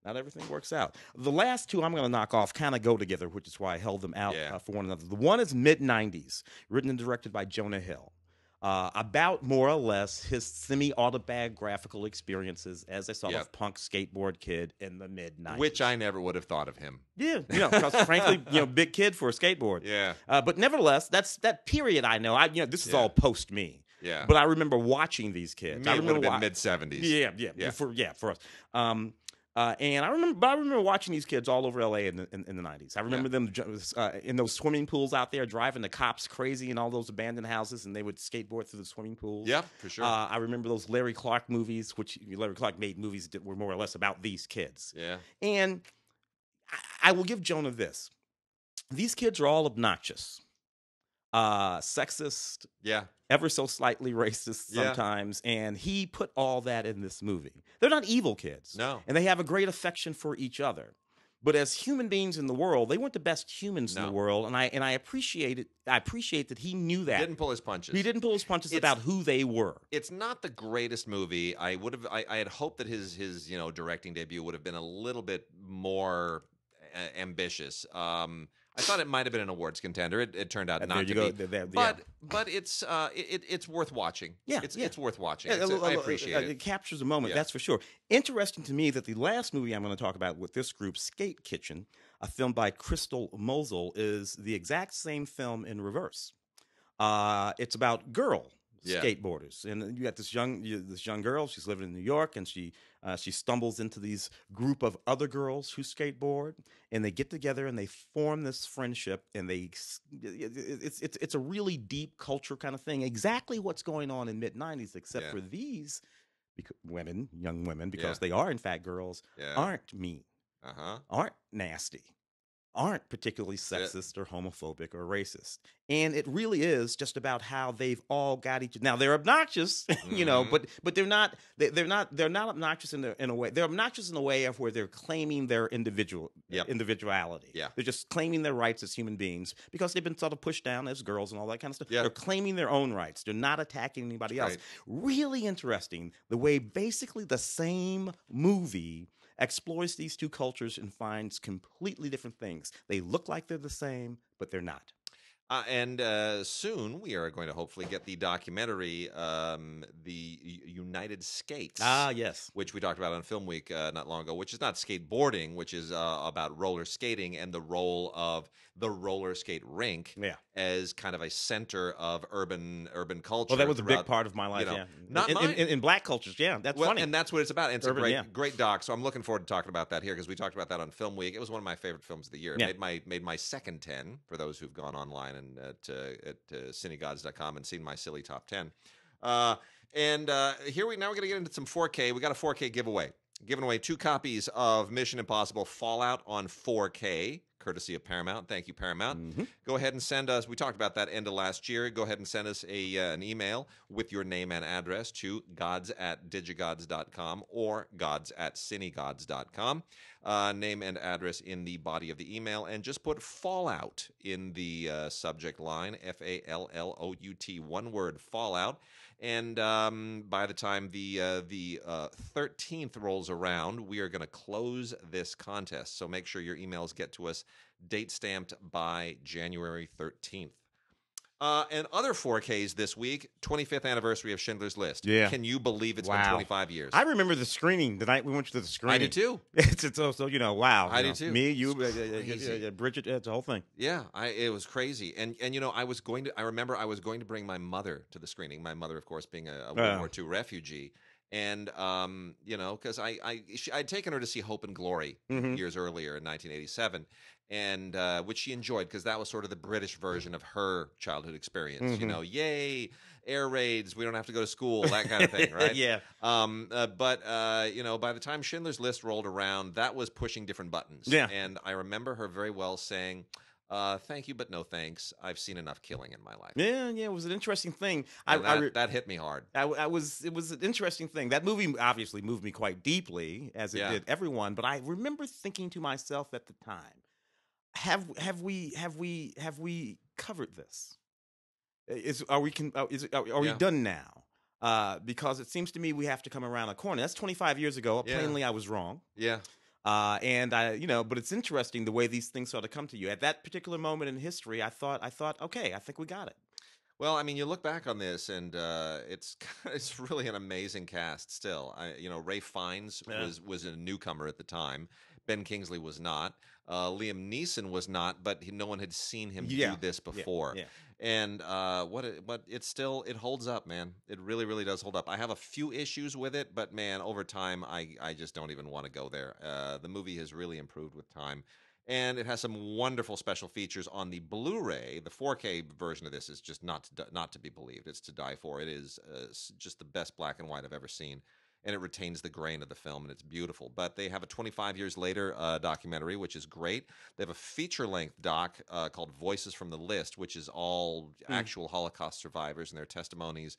Not everything works out. The last two I'm going to knock off kind of go together, which is why I held them out
Yeah.
uh, for one another. The one is mid 90s, written and directed by Jonah Hill. Uh, about more or less his semi autobiographical experiences as a sort
Yep.
of punk skateboard kid in the mid 90s.
Which I never would have thought of him.
yeah, you know, because frankly, you know, big kid for a skateboard.
Yeah.
Uh, but nevertheless, that's that period I know. I you know, this is
Yeah.
all post me.
Yeah.
But I remember watching these kids. I
it would have
remember
been mid seventies.
yeah, yeah,
Yeah.
For yeah, for us. Um, uh, and I remember, but I remember watching these kids all over LA in the, in, in the '90s. I remember them uh, in those swimming pools out there, driving the cops crazy in all those abandoned houses, and they would skateboard through the swimming pools.
Yeah, for sure.
Uh, I remember those Larry Clark movies, which Larry Clark made movies that were more or less about these kids.
yeah.
And I, I will give Jonah this: these kids are all obnoxious, uh, sexist,
Yeah.
ever so slightly racist
Yeah.
sometimes, and he put all that in this movie. They're not evil kids,
No.
and they have a great affection for each other. But as human beings in the world, they weren't the best humans in the world, and I and I appreciate it. I appreciate that he knew that.
Didn't pull his punches.
he didn't pull his punches
It's-
about who they were.
it's not the greatest movie. I would have. I, I had hoped that his his you know directing debut would have been a little bit more uh, ambitious. Um, I thought it might have been an awards contender. It, it turned out
And
not to
go.
be.
There- there-
But
yeah.
but it's uh it, it- it's worth watching.
Yeah,
it's
yeah.
it's worth watching. It's- I appreciate
uh,
it.
It captures a moment,
Yeah.
that's for sure. Interesting to me that the last movie I'm going to talk about with this group, Skate Kitchen, a film by Crystal Moselle, is the exact same film in reverse. Uh, it's about girl
Yeah.
skateboarders, and you got this young you, this young girl. She's living in New York, and she uh, she stumbles into these group of other girls who skateboard, and they get together and they form this friendship, and they s- it- it- it's it's it's a really deep culture kind of thing. Exactly what's going on in mid '90s, except
Yeah.
for these women, young women, because
Yeah.
they are in fact girls,
Yeah.
aren't mean,
Uh huh.
aren't nasty, aren't particularly
it.
sexist or homophobic or racist. And it really is just about how they've all got each now they're obnoxious, you know,
Mhm.
but but they're not they, they're not they're not obnoxious in, a in a way. They're obnoxious in a way of where they're claiming their individual
Yep.
individuality.
Yeah.
They're just claiming their rights as human beings because they've been sort of pushed down as girls and all that kind of stuff.
Yeah.
They're claiming their own rights. They're not attacking anybody else.
Right.
Really interesting the way basically the same movie explores these two cultures and finds completely different things. They look like they're the same, but they're not.
Uh, and uh, soon we are going to hopefully get the documentary, um, the U- United Skates.
Ah, yes.
which we talked about on Film Week uh, not long ago, which is not skateboarding, which is uh, about roller skating and the role of the roller skate rink
Yeah.
as kind of a center of urban urban culture.
Well, that was a big part of my life.
know,
yeah.
not
in, in, in, in black cultures. Yeah, that's
well,
funny.
and that's what it's about. And it's
Urban,
a great,
yeah.
great doc. So I'm looking forward to talking about that here because we talked about that on Film Week. It was one of my favorite films of the year. It
Yeah.
made my made my second ten for those who've gone online and at uh, at uh, cinegods.com and seen my silly top ten. Uh, and uh, here we now we're gonna get into some 4K. We got a 4K giveaway, giving away two copies of Mission Impossible Fallout on 4K. Courtesy of Paramount. Thank you, Paramount
Mhm.
go ahead and send us we talked about that end of last year go ahead and send us a uh, an email with your name and address to gods at digigods.com or gods at cinegods.com uh, name and address in the body of the email and just put fallout in the uh, subject line f-a-l-l-o-u-t one word fallout and um, by the time the uh, the uh, 13th rolls around, we are going to close this contest. So make sure your emails get to us date stamped by January 13th. Uh, and other 4Ks this week, 25th anniversary of Schindler's List.
Yeah.
Can you believe it's been 25 years?
I remember the screening the night we went to the screening.
I did too.
It's, it's also, you know, wow.
I
you
do
know,
too.
Me, you,
It's
uh, uh, uh, uh, Bridget, it's a whole thing.
Yeah, I, it was crazy, and and you know I was going to. I remember I was going to bring my mother to the screening. My mother, of course, being a, a World
Oh.
War II refugee, and um, you know, because I I she, I'd taken her to see Hope and Glory
Mhm.
years earlier in 1987, and uh, which she enjoyed because that was sort of the British version of her childhood experience. You
Mhm.
know, yay, air raids, we don't have to go to school, that kind of thing, right?
yeah.
Um, uh, but uh, you know, by the time Schindler's List rolled around, that was pushing different buttons.
Yeah.
And I remember her very well saying, uh, "Thank you, but no thanks. I've seen enough killing in my life."
Yeah, yeah. It was an interesting thing. I,
And
I,
that,
re-
that hit me hard.
I, I was it was an interesting thing. That movie obviously moved me quite deeply, as it
Yeah.
did everyone. But I remember thinking to myself at the time, have have we have we have we covered this? Is are we can uh, is are, are we
Yeah.
done now? Uh, because it seems to me we have to come around a corner. That's 25 years ago.
Yeah.
Plainly, I was wrong.
Yeah.
Uh, and I, you know, but it's interesting the way these things sort of come to you. At that particular moment in history, I thought, I thought, okay, I think we got it.
Well, I mean, you look back on this, and uh, it's it's really an amazing cast. Still, I, you know, Ralph Fiennes
Yeah.
was was a newcomer at the time. Ben Kingsley was not. Uh, Liam Neeson was not, but he, no one had seen him
Yeah.
do this before.
yeah.
And uh, what it, but it still it holds up, man. It really, really does hold up. I have a few issues with it, but man, over time, I I just don't even want to go there. Uh, the movie has really improved with time. And it has some wonderful special features on the Blu-ray. The 4K version of this is just not to, not to be believed. It's to die for. It is uh, just the best black and white I've ever seen, and it retains the grain of the film, and it's beautiful. But they have a 25 years later uh, documentary, which is great. They have a feature-length doc uh, called Voices from the List, which is all
Hmm.
actual Holocaust survivors and their testimonies.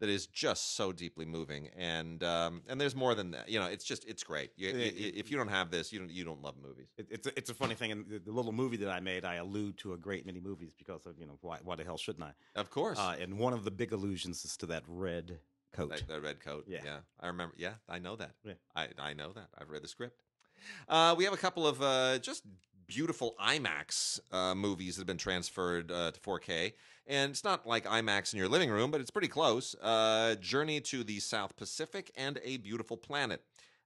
That is just so deeply moving, and um, and there's more than that. You know, it's just it's great. You, you-
it-
if you don't have this, you don't you don't love movies.
It, it's a, it's a funny thing, and the, the little movie that I made, I allude to a great many movies because of you know why why the hell shouldn't I?
Of course.
Uh, and one of the big allusions is to that red coat.
That, that red coat. Yeah.
Yeah.
I remember. Yeah, I know that.
Yeah.
I, I know that. I've read the script. Uh, we have a couple of uh, just beautiful IMAX uh, movies that have been transferred uh, to 4K. And it's not like IMAX in your living room, but it's pretty close. Uh, Journey to the South Pacific and A Beautiful Planet.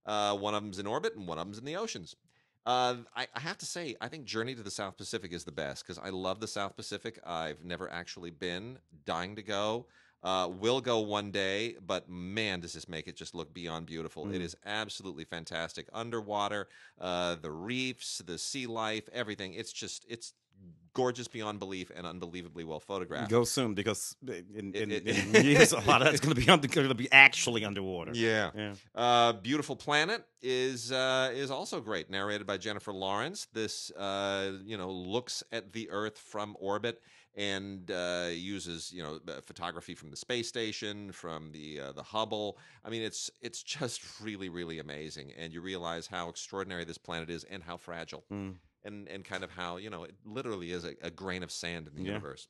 Uh, one of them's in orbit and one of them's in the oceans. Uh, I, I have to say, I think Journey to the South Pacific is the best because I love the South Pacific. I've never actually been, dying to go. Uh, will go one day, but man, does this make it just look beyond beautiful. It
Mm.
is absolutely fantastic. Underwater, uh, the reefs, the sea life, everything. It's just, it's gorgeous beyond belief and unbelievably well photographed.
Go soon because in, in,
It-
in years, a lot of that's going to be under, going to be actually underwater.
Yeah.
Yeah.
Uh, Beautiful Planet is uh, is also great, narrated by Jennifer Lawrence. This uh, you know looks at the Earth from orbit and uh, uses you know photography from the space station, from the uh, the Hubble. I mean, it's it's just really really amazing, and you realize how extraordinary this planet is and how fragile,
Mm.
and and kind of how you know it literally is a, a grain of sand in the
Yeah.
universe.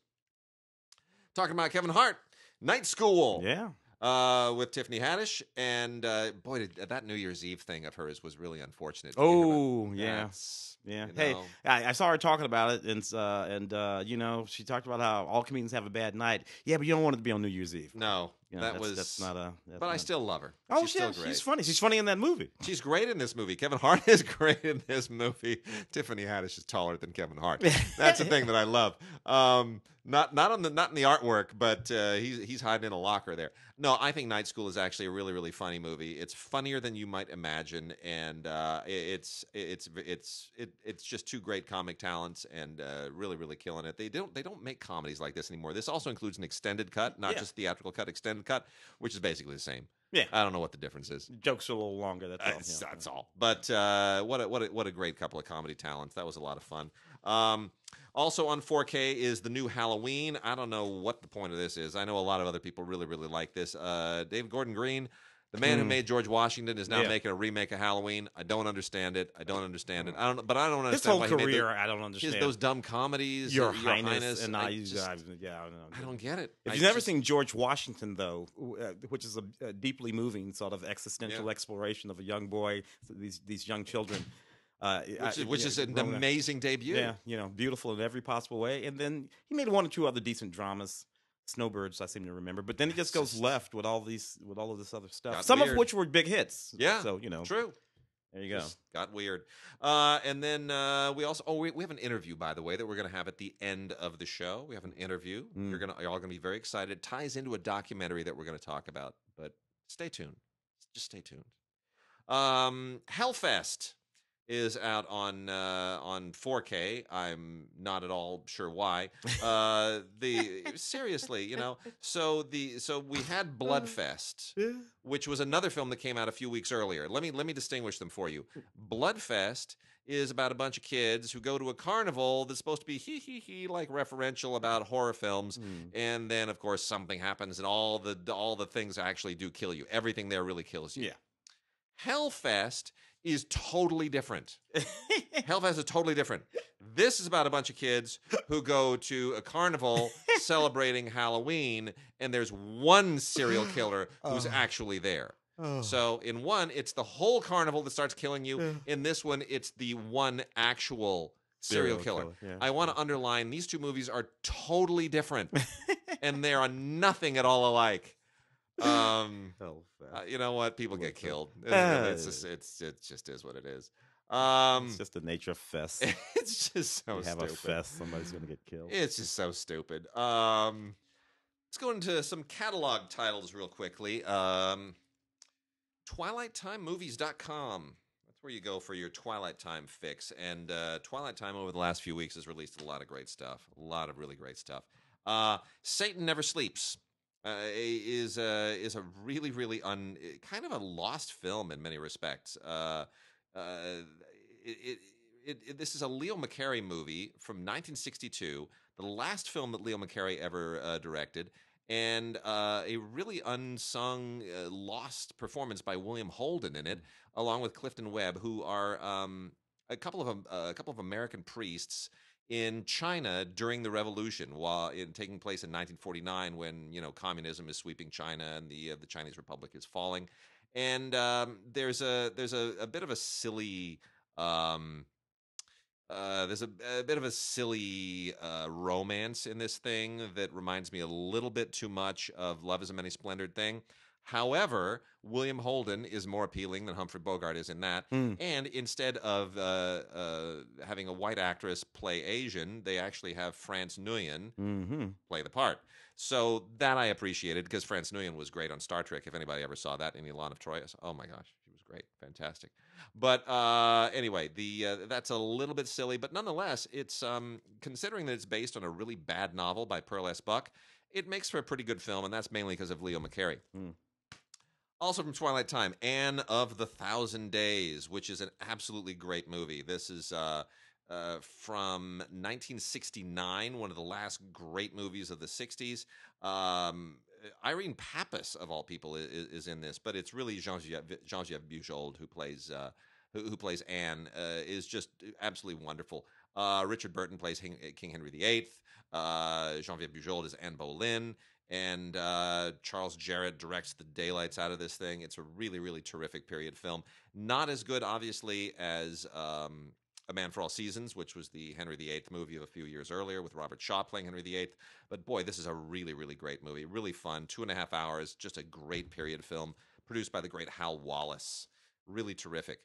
Talking about Kevin Hart, Night School.
Yeah.
Uh, with Tiffany Haddish, and uh, boy, did, that New Year's Eve thing of hers was really unfortunate.
Oh, yeah. Yeah.
you
Hey. I, I saw her talking about it, and uh, and uh, you know, she talked about how all comedians have a bad night. Yeah, but you don't want it to be on New Year's Eve.
no,
You know,
that
that's,
was
that's not a. That's
But I still love her.
Oh,
she's
yeah,
still great.
she's funny. She's funny in that movie.
She's great in this movie. Kevin Hart is great in this movie. Tiffany Haddish is taller than Kevin Hart. That's the thing that I love. Um, not not on the not in the artwork, but uh, he's he's hiding in a locker there. No, I think Night School is actually a really really funny movie. It's funnier than you might imagine, and uh, it- it's it's it's it, it's just two great comic talents and uh, really really killing it. They don't they don't make comedies like this anymore. This also includes an extended cut, not
Yeah.
just theatrical cut, extended cut, which is basically the same.
Yeah.
I don't know what the difference is.
Jokes are a little longer. That's all.
That's,
yeah.
that's all. But uh, what a, what a, what a great couple of comedy talents. That was a lot of fun. Um, also on 4K is the new Halloween. I don't know what the point of this is. I know a lot of other people really really like this. Uh, David Gordon Green, the man who
Hmm.
made George Washington, is now
Yeah.
making a remake of Halloween. I don't understand it. I don't understand it. I don't. But I don't
His
understand
whole
why he made
career,
the-
I don't
his,
understand.
those dumb comedies.
Your,
uh,
Highness, and I,
I, just-
I, yeah, I don't know.
I don't get it.
If you've never
just-
seen George Washington, though, uh, which is a, a deeply moving sort of existential
Yeah.
exploration of a young boy, these these young children, uh,
which is, which
yeah,
is an
up-
amazing debut.
Yeah, you know, beautiful in every possible way. And then he made one or two other decent dramas. Snowbirds, I seem to remember, but then it just goes left with all these, with all of this other stuff.
Got
Some
weird.
of which were big hits.
Yeah,
so you know,
True.
there you go.
Just got weird. Uh, and then uh, we also oh we, we have an interview by the way that we're going to have at the end of the show. We have an interview.
Mm.
You're gonna you're all going to be very excited. It ties into a documentary that we're going to talk about. But stay tuned. Just stay tuned. Um, Hellfest is out on uh, on 4K. I'm not at all sure why. Uh, the seriously, you know. So the so we had Bloodfest which was another film that came out a few weeks earlier. Let me let me distinguish them for you. Bloodfest is about a bunch of kids who go to a carnival that's supposed to be hee hee hee like referential about horror films,
Mm.
and then of course something happens and all the all the things actually do kill you. Everything there really kills you.
Yeah.
Hellfest is totally different. Hellfest is totally different. This is about a bunch of kids who go to a carnival celebrating Halloween, and there's one serial killer who's
Oh.
actually there.
Oh.
So in one, it's the whole carnival that starts killing you. In this one, it's the one actual serial, killer.
yeah.
I want to underline these two movies are totally different, and they are nothing at all alike. Um, uh, you know what? People get killed. It's, it's, just, it's it just is what it is. Um,
it's just the nature of fest.
it's just so
you have
stupid.
a fest, somebody's gonna get killed.
It's just so stupid. Um, let's go into some catalog titles real quickly. Um, TwilightTimeMovies.com. That's where you go for your Twilight Time fix. And uh, Twilight Time over the last few weeks has released a lot of great stuff. A lot of really great stuff. Uh, Satan Never Sleeps. Uh, is a is a really really un kind of a lost film in many respects. Uh, uh, it, it, it, this is a Leo McCarey movie from 1962, the last film that Leo McCarey ever uh, directed, and uh, a really unsung, uh, lost performance by William Holden in it, along with Clifton Webb, who are um, a couple of um, a couple of American priests in China during the revolution, while in taking place in 1949, when you know communism is sweeping China and the uh, the Chinese Republic is falling, and um, there's a there's a, a bit of a silly. Um, uh, there's a, a bit of a silly uh, romance in this thing that reminds me a little bit too much of Love is a Many Splendored Thing. However, William Holden is more appealing than Humphrey Bogart is in that.
Mm.
And instead of uh, uh, having a white actress play Asian, they actually have France Nuyen
Mm-hmm.
play the part. So that I appreciated because France Nuyen was great on Star Trek. If anybody ever saw that in Elaan of Troyius, oh my gosh, she was great, fantastic. But uh, anyway, the uh, that's a little bit silly, but nonetheless, it's um, considering that it's based on a really bad novel by Pearl S. Buck, it makes for a pretty good film, and that's mainly because of Leo McCarey.
Hmm.
Also from Twilight Time, Anne of the Thousand Days, which is an absolutely great movie. This is uh, uh, from 1969, one of the last great movies of the 60s. Um, Irene Papas, of all people, is, is in this, but it's really Jean-Geneviève Jean-Geneviève Bujold who plays uh, who, who plays Anne. Uh, is just absolutely wonderful. Uh, Richard Burton plays King, Henry VIII. Uh, Jean-Geneviève Bujold is Anne Boleyn. And uh, Charles Jarrott directs the daylights out of this thing. It's a really, really terrific period film. Not as good, obviously, as um, A Man for All Seasons, which was the Henry VIII movie of a few years earlier with Robert Shaw playing Henry VIII. But boy, this is a really, really great movie. Really fun. Two and a half hours. Just a great period film produced by the great Hal Wallis. Really terrific.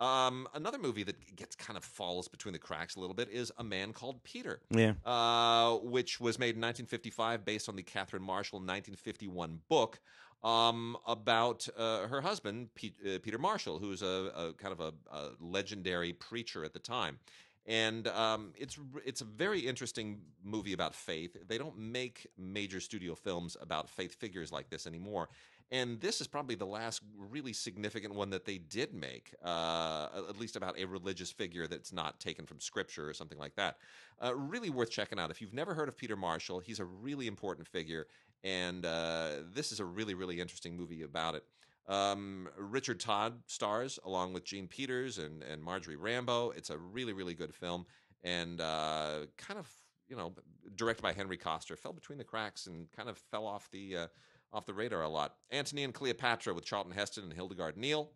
Um, another movie that gets kind of falls between the cracks a little bit is A Man Called Peter,
Yeah.
uh, which was made in 1955 based on the Catherine Marshall 1951 book um, about uh, her husband, Pe- uh, Peter Marshall, who's a, a kind of a, a legendary preacher at the time. And um, it's it's a very interesting movie about faith. They don't make major studio films about faith figures like this anymore. And this is probably the last really significant one that they did make, uh, at least about a religious figure that's not taken from scripture or something like that. Uh, really worth checking out. If you've never heard of Peter Marshall, he's a really important figure, and uh, this is a really, really interesting movie about it. Um, Richard Todd stars along with Jean Peters and, and Marjorie Rambeau. It's a really, really good film, and uh, kind of, you know, directed by Henry Koster. Fell between the cracks and kind of fell off the uh, off the radar a lot. Antony and Cleopatra with Charlton Heston and Hildegard Neil.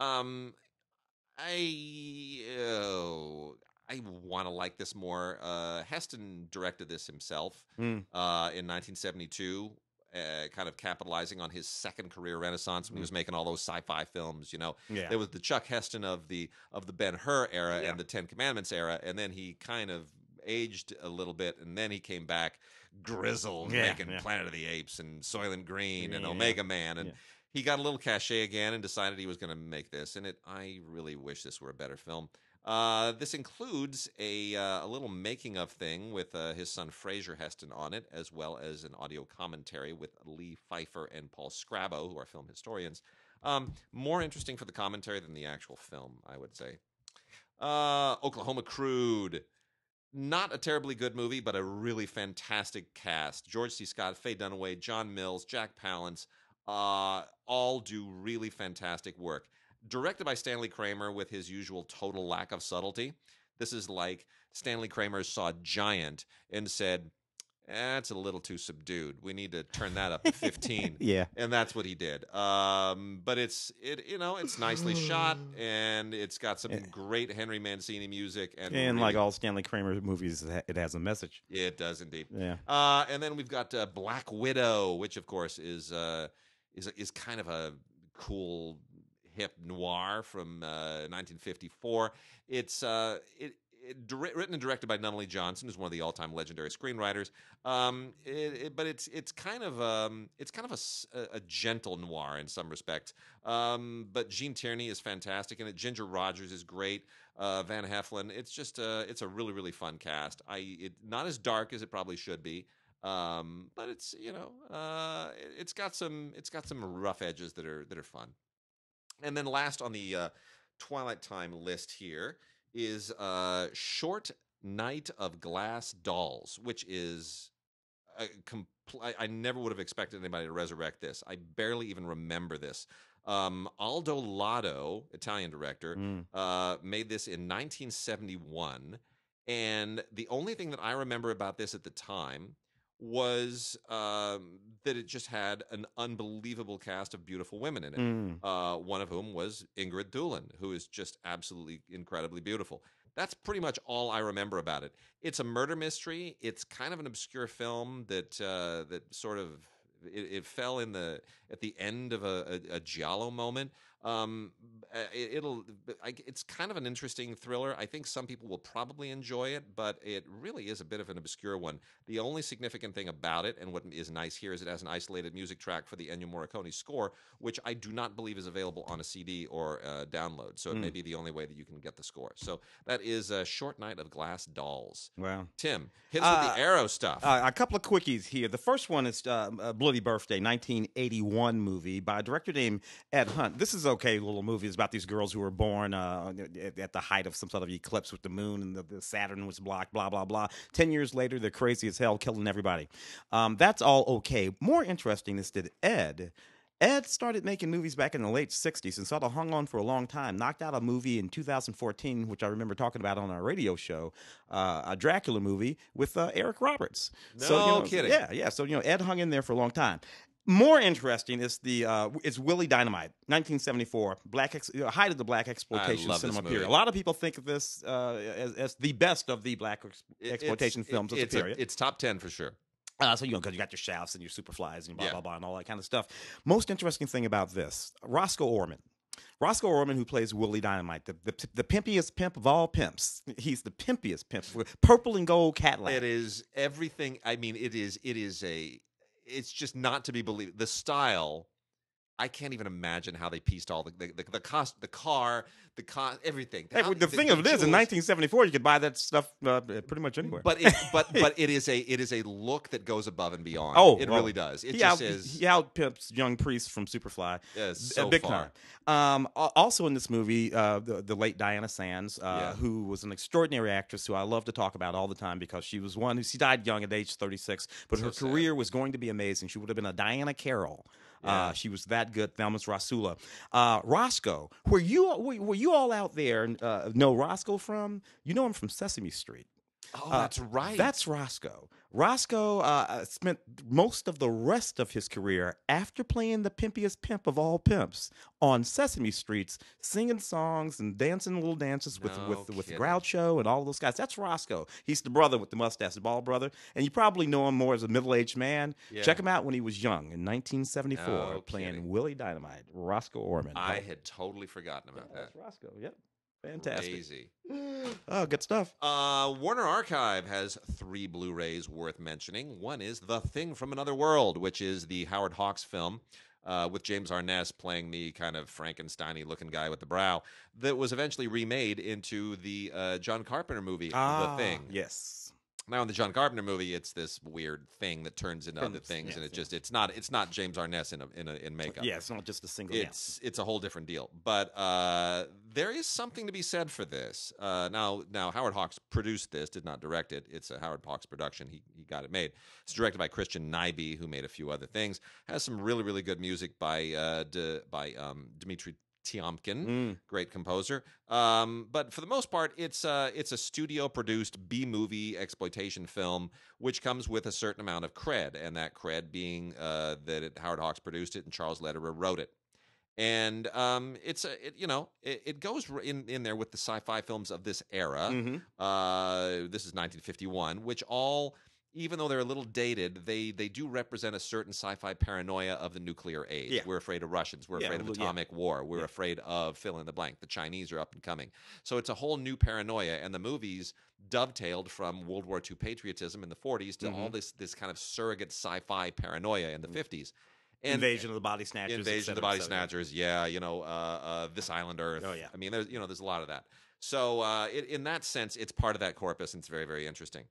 Um, I oh, I want to like this more. Uh, Heston directed this himself
Mm.
uh, in 1972. Uh, kind of capitalizing on his second career renaissance when he was making all those sci-fi films, you know.
Yeah.
There was the Chuck Heston of the of the Ben Hur era
Yeah.
and the Ten Commandments era, and then he kind of aged a little bit, and then he came back grizzled,
Yeah,
making
yeah.
Planet of the Apes and Soylent Green and
Yeah, yeah.
Omega Man, and he got a little cachet again and decided he was going to make this. And it, I really wish this were a better film. Uh, this includes a uh, a little making of thing with uh, his son Fraser Heston on it, as well as an audio commentary with Lee Pfeiffer and Paul Scrabo, who are film historians. Um, more interesting for the commentary than the actual film, I would say. Uh, Oklahoma Crude. Not a terribly good movie, but a really fantastic cast. George C. Scott, Faye Dunaway, John Mills, Jack Palance, uh, all do really fantastic work. Directed by Stanley Kramer with his usual total lack of subtlety. This is like Stanley Kramer saw Giant and said, That's a little too subdued. We need to turn that up to 15
Yeah.
and that's what he did. Um, but it's it you know it's nicely shot and it's got some great Henry Mancini music and
And
really-
like all Stanley Kramer movies, it it has a message.
it does indeed.
Yeah.
Uh, and then we've got uh, Black Widow, which of course is uh, is is kind of a cool hip noir from uh, 1954. It's uh, it, written and directed by Nunnally Johnson, who's one of the all-time legendary screenwriters. Um, it, it- but it's it's kind of um, it's kind of a a, a gentle noir in some respects. Um, but Gene Tierney is fantastic and. Ginger Rogers is great. Uh, Van Heflin. It's just uh, it's a really really fun cast. I it, not as dark as it probably should be. Um, but it's you know uh, it- it's got some it's got some rough edges that are that are fun. And then last on the uh, Twilight Time list here is uh, Short Night of Glass Dolls, which is a compl- I, never would have expected anybody to resurrect this. I barely even remember this. Um, Aldo Lado, Italian director,
Mm.
uh, made this in 1971. And the only thing that I remember about this at the time was um, that it just had an unbelievable cast of beautiful women in it
Mm.
uh, one of whom was Ingrid Thulin, who is just absolutely incredibly beautiful. That's pretty much all I remember about it. It's a murder mystery. It's kind of an obscure film that uh, that sort of it, it fell in the at the end of a, a, a giallo moment. Um, uh, it, it'll I, it's kind of an interesting thriller. I think some people will probably enjoy it, but it really is a bit of an obscure one. The only significant thing about it, and what is nice here, is it has an isolated music track for the Ennio Morricone score, which I do not believe is available on a CD or uh, download. So it may be the only way that you can get the score. So that is a short night of Glass Dolls.
Wow.
Tim, hit us with
Uh,
the arrow stuff.
Uh, a couple of quickies here. The first one is uh, uh, Bloody Birthday, 1981 movie by a director named Ed Hunt. This is okay little movie. It's about these girls who were born uh, at, at the height of some sort of eclipse with the moon and the, the Saturn was blocked, blah, blah, blah. Ten years later, they're crazy as hell, killing everybody. Um, that's all okay. More interesting is that Ed Ed started making movies back in the late 60s and sort of hung on for a long time. Knocked out a movie in 2014, which I remember talking about on our radio show, uh, a Dracula movie with uh, Eric Roberts. so, you
No
know,
kidding.
Yeah, yeah. So, you know, Ed hung in there for a long time. More interesting is the uh, is Willie Dynamite, 1974, black ex- uh, height of the
blaxploitation
cinema period. A lot of people think of this uh, as, as the best of the black ex- exploitation
it's-
films
it-
of the
it's a-
period.
it's top ten for sure.
Uh, so you know, because you got your shafts and your superflies and blah
Yeah.
blah blah and all that kind of stuff. Most interesting thing about this, Roscoe Orman. Roscoe Orman, who plays Willie Dynamite, the, the the pimpiest pimp of all pimps. He's the pimpiest pimp. Purple and gold Cadillac.
It is everything. I mean, it is. It is a. It's just not to be believed. The style. I can't even imagine how they pieced all the the the, the cost, the car, the cost, everything.
Hey,
How-
the, thing of it is, in 1974, you could buy that stuff uh, pretty much anywhere.
But it, but but it is a it is a look that goes above and beyond.
Oh,
it
well,
really does. It
he
just
out,
is.
he young priest from Superfly. Uh,
so
big
far.
Um, also in this movie, uh, the, the late Diana Sands, uh,
Yeah.
who was an extraordinary actress who I love to talk about all the time because she was one who she died young at age 36, but
So
her
sad.
career was going to be amazing. She would have been a Diahann Carroll.
Yeah.
Uh, she was that good. Thelma's Rasula. Uh, Roscoe, were you were, were you all out there uh, know Roscoe from? You know him from Sesame Street.
Oh,
Uh,
that's right.
That's Roscoe. Roscoe uh, spent most of the rest of his career after playing the pimpiest pimp of all pimps on Sesame Streets, singing songs and dancing little dances with
No
with with. Groucho and all those guys. That's Roscoe. He's the brother with the mustache, the bald brother, and you probably know him more as a middle aged man.
Yeah.
Check him out when he was young in 1974,
No
playing. Willie Dynamite. Roscoe Orman.
I had totally forgotten about that.
that's Roscoe. Yep, fantastic.
Crazy.
Oh, good stuff.
Uh, Warner Archive has three Blu-rays worth mentioning. One is The Thing from Another World, which is the Howard Hawks film uh, with James Arness playing the kind of Frankenstein-y looking guy with the brow that was eventually remade into the uh, John Carpenter movie,
Ah,
The Thing.
Yes.
Now in the John Carpenter movie, it's this weird thing that turns into other things,
yeah,
and it
yeah.
just it's not it's not James Arness in a, in a, in makeup.
Yeah, it's not just a single. yeah.
It's it's a whole different deal. But uh, there is something to be said for this. Uh, now now Howard Hawks produced this, did not direct it. It's a Howard Hawks production. He he got it made. It's directed by Christian Nyby, who made a few other things. Has some really really good music by uh, D- by um, Dmitry Tiomkin
Mm.
great composer. Um, but for the most part, it's uh, it's a studio produced B movie exploitation film, which comes with a certain amount of cred, and that cred being uh, that it, Howard Hawks produced it and Charles Lederer wrote it. And um, it's a it, you know it, it goes in in there with the sci-fi films of this era.
Mhm.
Uh, this is 1951, which all, even though they're a little dated, they they do represent a certain sci-fi paranoia of the nuclear age.
Yeah.
We're afraid of Russians. We're
Yeah,
afraid of
well, yeah.
atomic war. We're afraid of fill in the blank. The Chinese are up and coming. So it's a whole new paranoia, and the movies dovetailed from World War II patriotism in the 40s to all
Mhm.
this this kind of surrogate sci-fi paranoia in the 50s. And
Invasion of the Body Snatchers.
Invasion of the Body. Snatchers, yeah, you know, uh, uh, this island Earth.
Oh, yeah.
I mean, there's you know, there's a lot of that. So uh, it, in that sense, it's part of that corpus, and it's very, very interesting.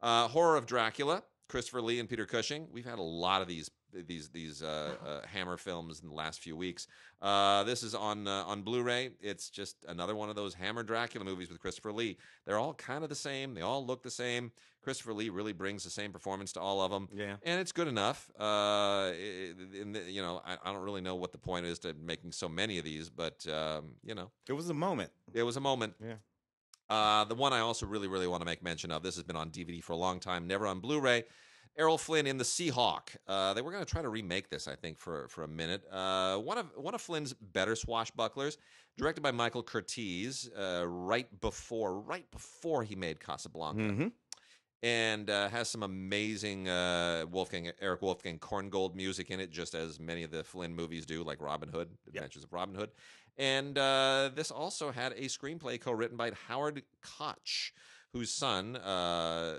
Uh, Horror of Dracula, Christopher Lee and Peter Cushing. We've had a lot of these these these uh, uh, Hammer films in the last few weeks. Uh, this is on uh, on Blu-ray. It's just another one of those Hammer Dracula movies with Christopher Lee. They're all kind of the same. They all look the same. Christopher Lee really brings the same performance to all of them
Yeah.
and it's good enough. Uh, in the, you know, I, I don't really know what the point is to making so many of these, but um, you know,
It was a moment.
it was a moment.
Yeah.
Uh, the one I also really, really want to make mention of. This has been on DVD for a long time, never on Blu-ray. Errol Flynn in the Seahawk. Uh, they were going to try to remake this, I think, for for a minute. Uh, one of one of Flynn's better swashbucklers, directed by Michael Curtiz, uh, right before right before he made Casablanca
Mm-hmm.
and uh, has some amazing uh, Wolfgang Erich Wolfgang Korngold music in it, just as many of the Flynn movies do, like Robin Hood, Adventures of Robin Hood. And uh, this also had a screenplay co-written by Howard Koch, whose son, uh,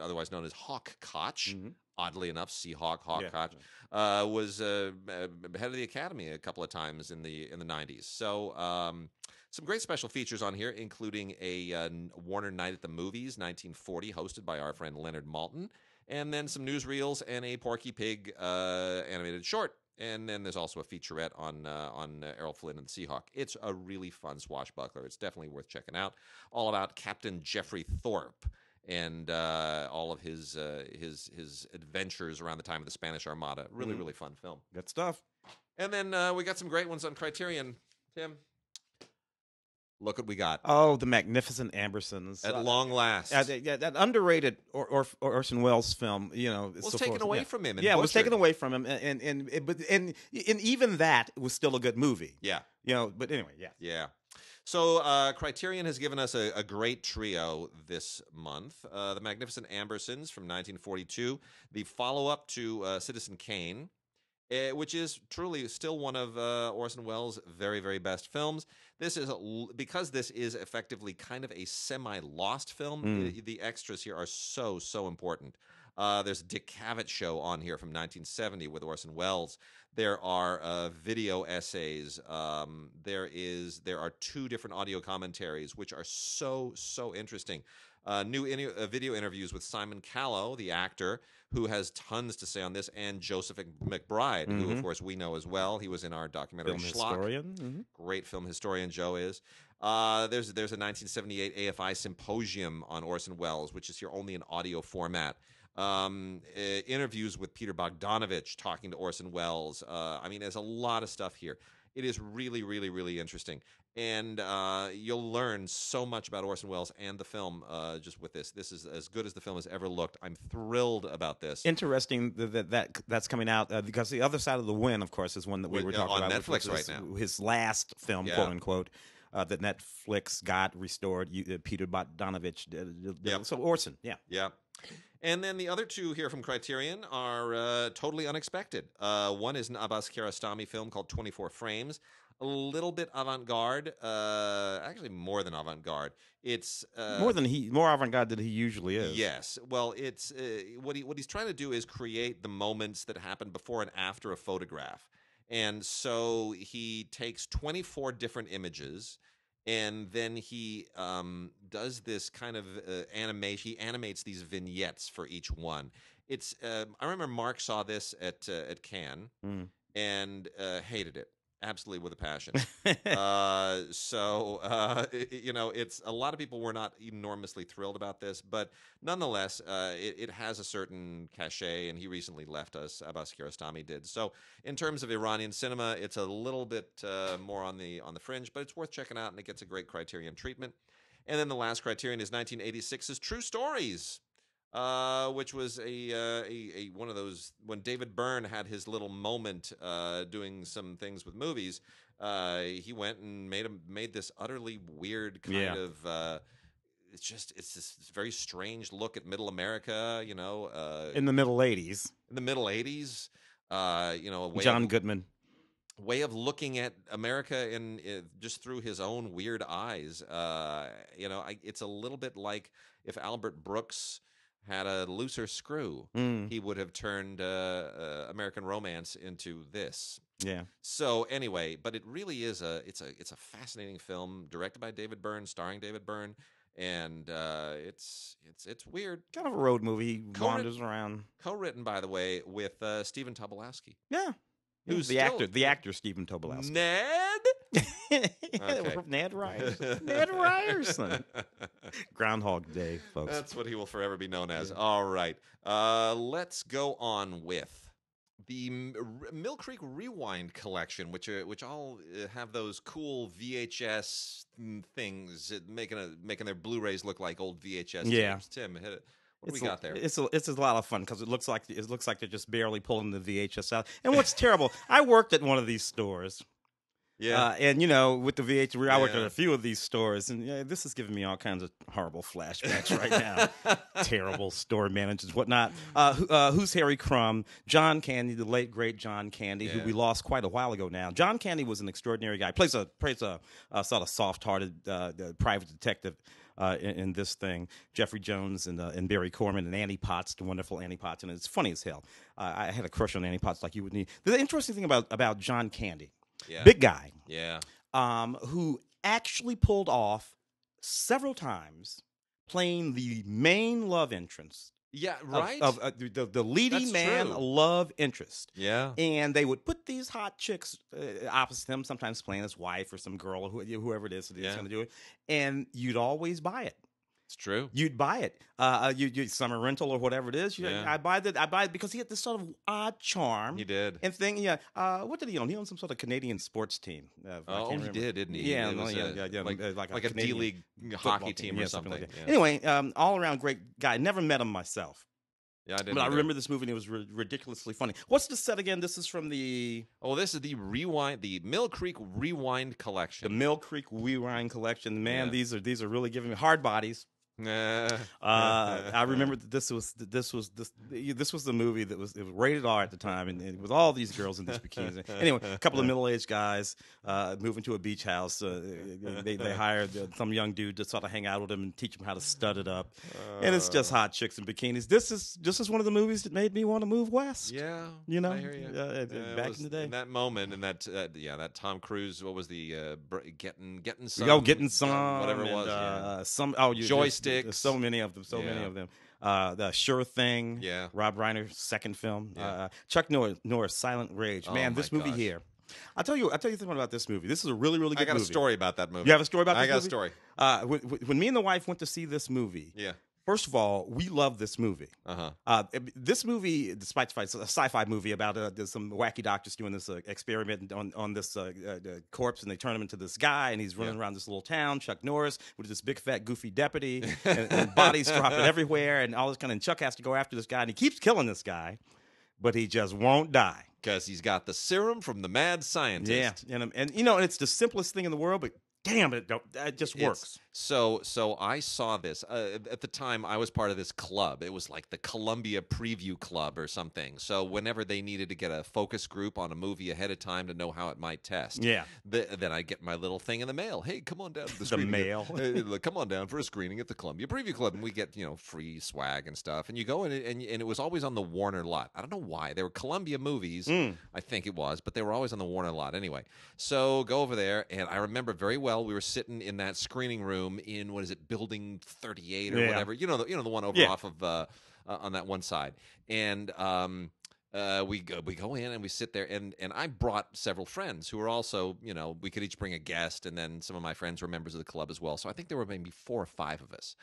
otherwise known as Hawk Koch,
Mhm.
oddly enough, Seahawk Hawk
Yeah.
Koch, uh, was uh, uh, head of the Academy a couple of times in the in the '90s. So. Um, some great special features on here, including a uh, Warner Night at the Movies, 1940, hosted by our friend Leonard Maltin, and then some newsreels and a Porky Pig uh, animated short. And then there's also a featurette on uh, on uh, Errol Flynn and the Seahawk. It's a really fun swashbuckler. It's definitely worth checking out. All about Captain Jeffrey Thorpe and uh, all of his uh, his his adventures around the time of the Spanish Armada. Really,
Mhm.
really fun film.
Good stuff.
And then uh, we got some great ones on Criterion. Tim, look what we got
Oh, the magnificent Ambersons.
at
Uh,
long last.
uh, yeah, that underrated or, or, Orson Welles film, you know,
was
so
taken
forth.
away
yeah.
from him.
Yeah, it was taken away from him, and and and, and and even that was still a good movie.
Yeah.
You know, but anyway, yeah.
Yeah. So uh, Criterion has given us a, a great trio this month. Uh, the Magnificent Ambersons from 1942, the follow-up to uh, Citizen Kane, eh, which is truly still one of uh, Orson Welles' very, very best films. This is a because this is effectively kind of a semi-lost film.
Mm.
The, the extras here are so, so important. Uh, there's a Dick Cavett show on here from 1970 with Orson Welles. There are uh, video essays. Um, there is there are two different audio commentaries, which are so so interesting. Uh, new in- uh, video interviews with Simon Callow, the actor, who has tons to say on this, and Joseph McBride, who of
Mhm.
course we know as well. He was in our documentary
Film
Schlock
historian. Mhm.
great film historian Joe is. Uh, there's there's a 1978 AFI symposium on Orson Welles, which is here only in audio format. Um, uh, interviews with Peter Bogdanovich talking to Orson Welles. Uh, I mean, there's a lot of stuff here. It is really, really, really interesting, and uh, you'll learn so much about Orson Welles and the film uh, just with this. This is as good as the film has ever looked. I'm thrilled about this.
Interesting that, that that that's coming out uh, because the other side of the wind, of course, is one that we were
uh,
talking
on
about
Netflix
was
right now.
His last film,
Yeah.
quote unquote. Uh, that Netflix got restored. You, uh, Peter Bogdanovich.
Yep.
So Orson, yeah.
Yeah. And then the other two here from Criterion are uh, totally unexpected. Uh, one is an Abbas Kiarostami film called 24 Frames, a little bit avant-garde, uh, actually more than avant-garde. It's uh,
more than he, more avant-garde than he usually is.
Yes. Well, it's uh, what he what he's trying to do is create the moments that happen before and after a photograph. And so he takes 24 different images and then he um, does this kind of uh, animation. He animates these vignettes for each one. It's um I remember Mark saw this at uh, at Cannes
Mm.
and uh, hated it absolutely with a passion. uh, so uh, i- i- you know, it's a lot of people were not enormously thrilled about this, but nonetheless, uh, it, it has a certain cachet. And he recently left us. Abbas Kiarostami did. So in terms of Iranian cinema, it's a little bit uh, more on the on the fringe, but it's worth checking out, and it gets a great Criterion treatment. And then the last Criterion is 1986's True Stories. Uh, which was a, uh, a a one of those when David Byrne had his little moment uh, doing some things with movies. Uh, he went and made a, made this utterly weird kind
Yeah.
of. Uh, it's just it's this very strange look at Middle America. You know, uh,
In the middle '80s,
in the Middle '80s. Uh, you know, a way
John
of,
Goodman.
way of looking at America in, in just through his own weird eyes. Uh, you know, I, it's a little bit like if Albert Brooks had a looser screw,
Mm,
he would have turned uh, uh, American Romance into this.
yeah.
So anyway, but it really is a it's a it's a fascinating film directed by David Byrne, starring David Byrne, and uh, it's it's it's weird.
Kind of a road movie. He wanders around.
Co-written, by the way, with uh, Stephen Tobolowsky.
Yeah.
Who's
the
still-
actor? The actor Stephen Tobolowsky.
Ned. Okay.
Ned Ryerson. Ned Ryerson. Groundhog Day, folks.
That's what he will forever be known as. All right. Uh, let's go on with the Mill Creek Rewind collection, which are, which all uh, have those cool VHS mm, things, uh, making a making their Blu-rays look like old VHS
Yeah.
tapes. Tim, hit it. What
It's
do we got there?
It's a, it's a lot of fun because it looks like it looks like they're just barely pulling the VHS out. And what's terrible, I worked at one of these stores,
yeah.
uh, and you know, with the VHS, I worked at a few of these stores, and yeah, this is giving me all kinds of horrible flashbacks right now. terrible store managers, whatnot. Uh, who- uh, who's Harry Crumb? John Candy, the late great John Candy,
Yeah.
who we lost quite a while ago now. John Candy was an extraordinary guy. Plays a plays a, a sort of soft-hearted uh, private detective. Uh, in, in this thing, Jeffrey Jones and, uh, and Barry Corbin and Annie Potts, the wonderful Annie Potts, and it's funny as hell. Uh, I had a crush on Annie Potts like you would need. The interesting thing about about John Candy,
yeah.
big guy,
yeah.
um, who actually pulled off several times playing the main love interest
Yeah. Right.
of, uh, the, the leading
That's
man
true.
love interest.
yeah.
And they would put these hot chicks uh, opposite him, sometimes playing his wife or some girl or who, whoever it is that he's
Yeah.
going to do it. And you'd always buy it
It's true.
You'd buy it. Uh, you, you summer rental or whatever it is. You,
Yeah.
I buy that. I buy it because he had this sort of odd charm.
He did.
And thing, yeah. Uh, what did he own? He owned some sort of Canadian sports team. Uh,
Oh, he did, didn't he?
Yeah, no, yeah,
a-
yeah, yeah,
like,
uh, like a
like a
Canadian
D League hockey team, or
yeah,
something.
like that.
yeah.
Anyway, um, all around great guy. Never met him myself,
yeah, I didn't.
but I remember this movie and it was ri- ridiculously funny. What's the set again? This is from the
Oh, this is the rewind, the Mill Creek Rewind collection.
the Mill Creek Rewind collection. Man,
Yeah.
these are these are really giving me hard bodies. Uh, I remember that this was this was this this was the movie that was it was rated R at the time, and, and with all these girls in these bikinis. anyway, a couple of middle aged guys uh, moving to a beach house. Uh, they they hired uh, some young dude to sort of hang out with them and teach them how to stud it up. and it's just hot chicks in bikinis. This is this is one of the movies that made me want to move west.
Yeah,
You know,
you.
uh, uh, back
was
in the day.
in that moment, and that uh, yeah, that Tom Cruise. What was the uh, br- getting getting some?
Yo, getting
uh,
some,
whatever it was. yeah.
uh, some oh, you, there's- There's So many of them. So many of them. Uh, the Sure Thing.
Yeah.
Rob Reiner's second film.
Yeah.
Uh, Chuck Norris, Norris, Silent Rage.
Oh
Man, this movie
gosh.
here. I'll tell you. I'll tell you something about this movie. This is a really, really good movie.
I got
movie.
a story about that movie.
You have a story about
I got
movie?
a story.
Uh, when when me and the wife went to see this movie,
Yeah.
First of all, we love this movie.
Uh huh.
Uh, this movie, despite the fact it's a sci-fi movie about uh, there's some wacky doctors doing this uh, experiment on on this uh, uh, corpse, and they turn him into this guy, and he's running
Yeah.
around this little town. Chuck Norris with this big fat goofy deputy, and, and bodies dropping everywhere, and all this kind of. And Chuck has to go after this guy, and he keeps killing this guy, but he just won't die.
Because he's got the serum from the mad scientist.
Yeah, and um, and you know, and it's the simplest thing in the world, but damn it, don't- it just
It's-
works.
So, so I saw this uh, at the time. I was part of this club. It was like the Columbia Preview Club or something. So, whenever they needed to get a focus group on a movie ahead of time to know how it might test,
Yeah.
th- then I get my little thing in the mail. Hey, come on down to the,
The mail.
Come on down for a screening at the Columbia Preview Club, and we get you know free swag and stuff. And you go in, and, and it was always on the Warner lot. I don't know why. They were Columbia movies.
Mm.
I think it was, but they were always on the Warner lot anyway. So go over there, and I remember very well. We were sitting in that screening room in what is it, Building Thirty Eight or
Yeah.
whatever. You know, the, you know the one over
Yeah.
off of uh, uh, on that one side, and. um uh, we go we go in and we sit there and and I brought several friends who were also you know we could each bring a guest and then some of my friends were members of the club as well so I think there were maybe four or five of us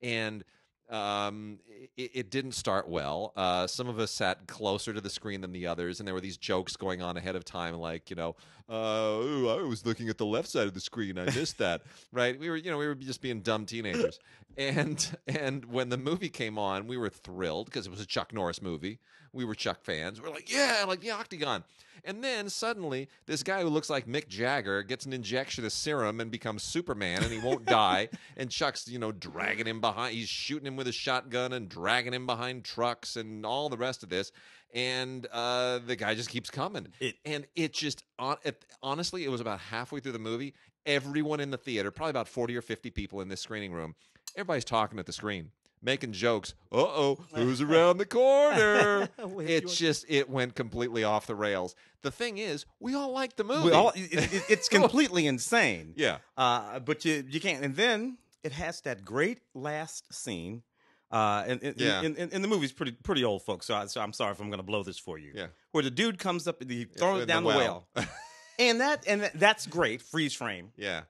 and um, it, it didn't start well. Uh, some of us sat closer to the screen than the others, and there were these jokes going on ahead of time, like you know, uh, "Ooh, I was looking at the left side of the screen, I missed that. right? We were, you know, we were just being dumb teenagers. and and when the movie came on, we were thrilled because it was a Chuck Norris movie. We were Chuck fans. We're like, yeah, like the Octagon. And then suddenly, this guy who looks like Mick Jagger gets an injection of serum and becomes Superman, and he won't die. And Chuck's, you know, dragging him behind. He's shooting him with a shotgun and dragging him behind trucks and all the rest of this. And uh, the guy just keeps coming.
It-
and it just, hon- it, honestly, it was about halfway through the movie. Everyone in the theater, probably about 40 or 50 people in this screening room, everybody's talking at the screen. Making jokes. Uh oh, who's around the corner? It's just it went completely off the rails. The thing is, we all like the movie.
We all, it, it- it's completely insane.
yeah,
Uh, but you you can't. And then it has that great last scene. Uh, and, and,
Yeah.
and, and, and the movie's pretty pretty old, folks. So, I, so I'm sorry if I'm going to blow this for you.
yeah.
Where the dude comes up and he throws down the, well, and that and that's great, freeze frame.
yeah,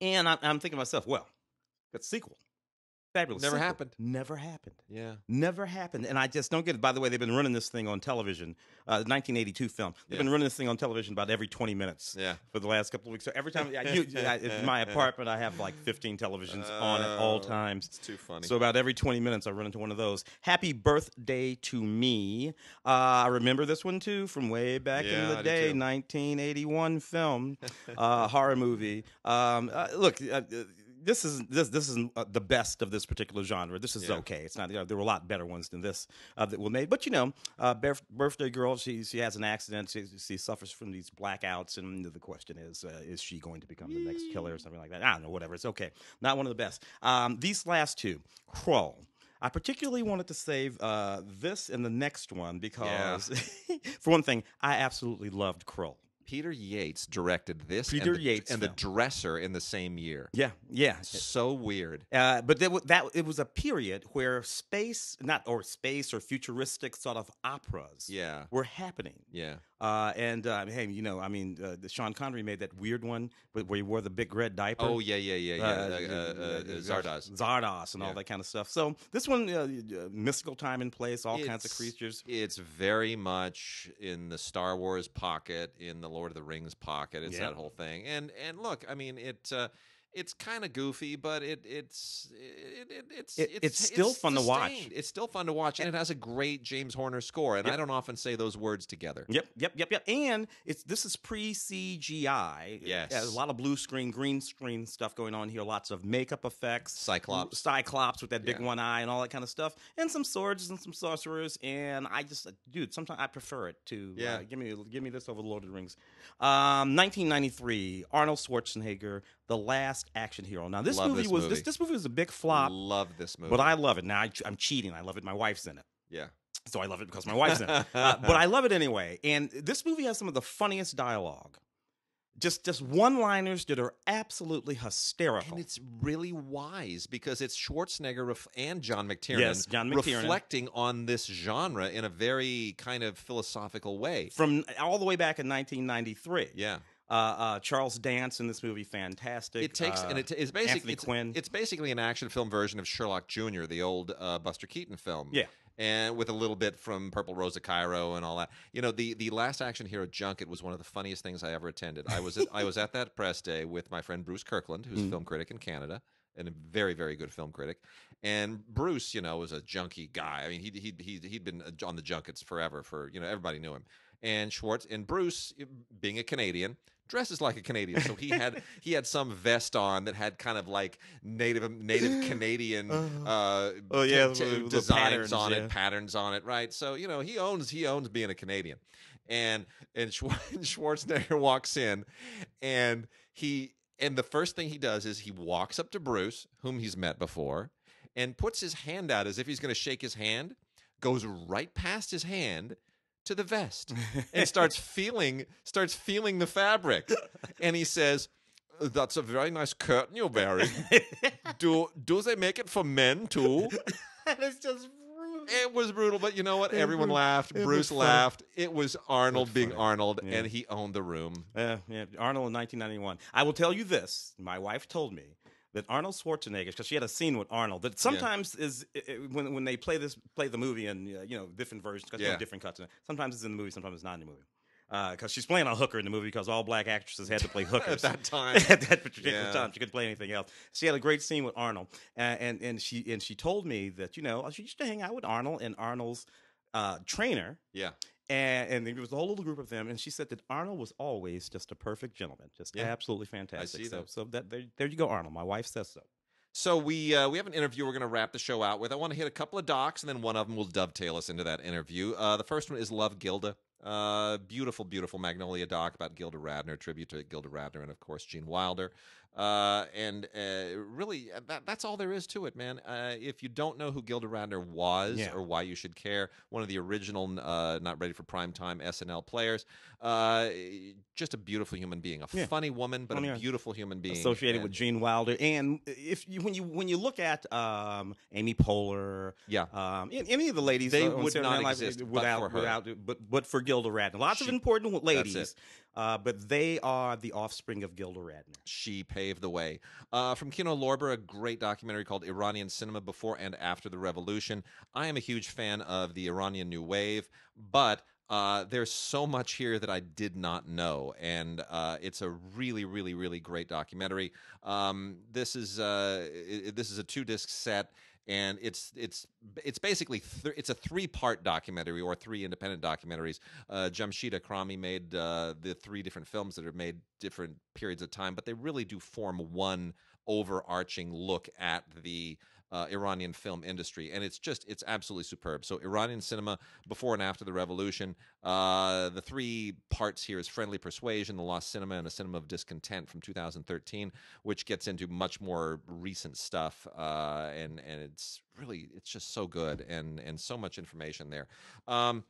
And I, I'm thinking to myself, well, that sequel, fabulous.
Never
sequel.
happened.
Never happened.
yeah.
Never happened. And I just don't get it. By the way, they've been running this thing on television, uh, 1982 film. They've
Yeah.
been running this thing on television about every 20 minutes
Yeah.
for the last couple of weeks. So every time, I, you, I, in my apartment, I have like 15 televisions on at all
Oh,
times.
It's too funny.
So about every 20 minutes, I run into one of those. Happy birthday to me. Uh, I remember this one too from way back
Yeah,
in the
I
day, 1981 film, uh, horror movie. Um, uh, look, uh, uh, this is this this is uh, the best of this particular genre. This is
Yeah.
okay. It's not. You know, there were a lot better ones than this uh, that were made. But you know, uh, birth- birthday girl. She she has an accident. She, she suffers from these blackouts, and the question is, uh, is she going to become the next killer or something like that? I don't know. Whatever. It's okay. Not one of the best. Um, these last two, Krull. I particularly wanted to save uh, this and the next one because, for one thing, I absolutely loved Krull.
Peter Yates directed this
Peter
and the,
Yates
and the dresser in the same year.
Yeah, yeah.
So weird.
Uh, but there, that it was a period where space, not or space or futuristic sort of operas,
Yeah.
were happening.
Yeah.
Uh, and uh, hey, you know, I mean, uh, the Sean Connery made that weird one where he wore the big red diaper.
Oh yeah, yeah, yeah, yeah.
Uh,
Uh, uh, uh. Zardoz,
and all that kind of stuff. So this one, uh, uh, mystical time and place, all kinds of creatures.
It's very much in the Star Wars pocket, in the Lord of the Rings pocket. It's that whole thing. And and look, I mean, it uh, it's kind of goofy, but it it's it, it, it's,
It-
it's
it's still fun to watch.
It's still fun to watch, and it has a great James Horner score. And
Yep.
I don't often say those words together.
Yep, yep, yep, yep. And it's this is pre CGI.
Yes.
a lot of blue screen, green screen stuff going on here. Lots of makeup effects.
Cyclops.
Cyclops with that big
Yeah.
one eye and all that kind of stuff, and some swords and some sorcerers. And I just, uh, dude, sometimes I prefer it to.
Yeah.
Uh, give me, give me this over the Lord of the Rings. Um, 1993, Arnold Schwarzenegger, the last action hero. Now this
Love
movie
this
was
movie.
this this movie was a big flop,
Love this movie.
but I love it. Now I, I'm cheating. I love it. My wife's in it.
yeah.
So I love it because my wife's in it. Uh, but I love it anyway. And this movie has some of the funniest dialogue. Just just one-liners that are absolutely hysterical.
And it's really wise because it's Schwarzenegger ref- and John McTiernan,
Yes, John McTiernan.
reflecting on this genre in a very kind of philosophical way.
From all the way back in 1993.
Yeah,
Uh, uh, Charles Dance in this movie, fantastic.
it takes
Uh,
and it, it's basically it's,
Quinn.
it's basically an action film version of Sherlock Jr., the old uh, Buster Keaton film.
Yeah.
and with a little bit from Purple Rose of Cairo and all that. You know, the the last action hero junket was one of the funniest things I ever attended. I was at, I was at that press day with my friend Bruce Kirkland, who's
Mm.
a film critic in Canada and a very very good film critic. And Bruce, you know, was a junkie guy. I mean, he he he he'd been uh, on the junkets forever. For you know, everybody knew him. And Schwartz and Bruce, being a Canadian, dresses like a Canadian. So he had he had some vest on that had kind of like native native Canadian uh,
Oh, yeah,
t- t- designs
patterns,
on
yeah.
it, patterns on it, right? So you know he owns he owns being a Canadian, and and Schwar- Schwarzenegger walks in, and he and the first thing he does is he walks up to Bruce, whom he's met before, and puts his hand out as if he's going to shake his hand, goes right past his hand to the vest and starts feeling starts feeling the fabric, and he says. That's a very nice curtain you're wearing. Do do they make it for men too?
it's just
It was brutal, but you know what? Everyone laughed.
it was
Bruce
funny.
laughed. It was Arnold being
funny.
Arnold,
Yeah.
and he owned the room.
Uh, yeah, Arnold in 1991. I will tell you this: my wife told me that Arnold Schwarzenegger, because she had a scene with Arnold, that sometimes is i- i- when when they play this play the movie in uh, you know different versions, 'cause, you know,
Yeah.
different cuts. in it. Sometimes it's in the movie, sometimes it's not in the movie. Because she's playing a hooker in the movie, because all black actresses had to play hookers at
that time.
at that particular
Yeah.
time, she couldn't play anything else. She had a great scene with Arnold, uh, and and she and she told me that you know she used to hang out with Arnold and Arnold's uh, trainer,
Yeah.
And, and there was a whole little group of them, and she said that Arnold was always just a perfect gentleman, just
Yeah.
absolutely fantastic.
I see
so,
that.
so that there, there you go, Arnold. My wife says so.
So we uh, we have an interview we're going to wrap the show out with. I want to hit a couple of docs, and then one of them will dovetail us into that interview. Uh, the first one is Love Gilda. Uh, beautiful, beautiful Magnolia doc about Gilda Radner, tribute to Gilda Radner, and of course Gene Wilder. Uh, and uh, really, uh, that, that's all there is to it, man. Uh, if you don't know who Gilda Radner was
Yeah.
or why you should care, one of the original uh, Not Ready for Primetime SNL players, uh, just a beautiful human being, a
Yeah.
funny woman, but
Funny,
a beautiful human being.
Associated
And-
with Gene Wilder, and if you when you when you look at um, Amy Poehler,
Yeah.
um, any of the ladies,
They would not
Night
exist but
without
for her.
without but but for Gilda Radner. Lots of
She-
important
that's
ladies. Uh, but they are the offspring of Gilda Radner.
she paved the way. Uh, from Kino Lorber, a great documentary called Iranian Cinema Before and After the Revolution. I am a huge fan of the Iranian New Wave, but uh, there's so much here that I did not know, and uh, it's a really, really, really great documentary. Um, this is uh, i- i- this is a two disc set. And it's it's it's basically th- it's a three part documentary or three independent documentaries. Uh, Jamsheed Akrami made uh, the three different films that are made different periods of time, but they really do form one overarching look at the uh, Iranian film industry, and it's just it's absolutely superb. So Iranian cinema before and after the revolution. Uh, the three parts here is Friendly Persuasion, The Lost Cinema, and A Cinema of Discontent from 2013, which gets into much more recent stuff, uh, and and it's really it's just so good and and so much information there. Um,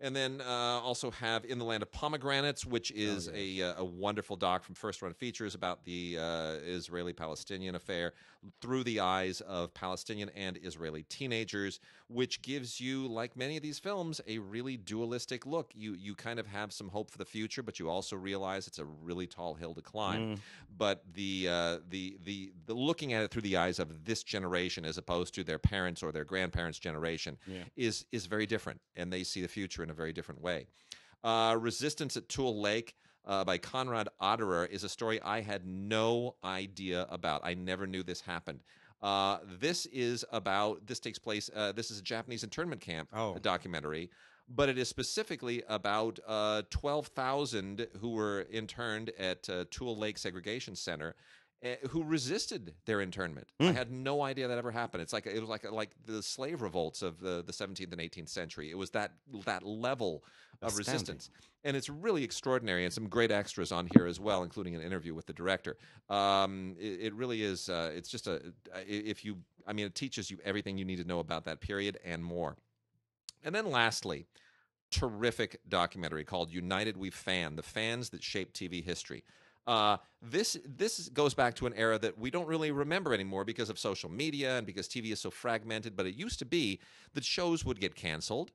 and then uh, also have In the Land of Pomegranates, which is a, uh, a wonderful doc from First Run Features about the uh, Israeli Palestinian affair through the eyes of Palestinian and Israeli teenagers, which gives you, like many of these films, a really dualistic look. You you kind of have some hope for the future, but you also realize it's a really tall hill to climb. But the uh, the the the looking at it through the eyes of this generation, as opposed to their parents or their grandparents' generation,
Yeah.
is is very different, and they see the future in a very different way. Uh, Resistance at Tule Lake uh, by Konrad Aderer is a story I had no idea about. I never knew this happened. Uh, this is about. This takes place. Uh, this is a Japanese internment camp
Oh.
documentary, but it is specifically about uh, twelve thousand who were interned at uh, Tule Lake Segregation Center. Uh, Who resisted their internment? I had no idea that ever happened. It's like it was like like the slave revolts of the, the 17th and 18th century. It was that that level of
Astounding.
resistance, and it's really extraordinary. And some great extras on here as well, including an interview with the director. Um, it, it really is. Uh, it's just a if you. I mean, it teaches you everything you need to know about that period and more. And then lastly, terrific documentary called United We Fan: The Fans That Shaped TV History. Uh, this this goes back to an era that we don't really remember anymore because of social media and because TV is so fragmented. But it used to be that shows would get canceled,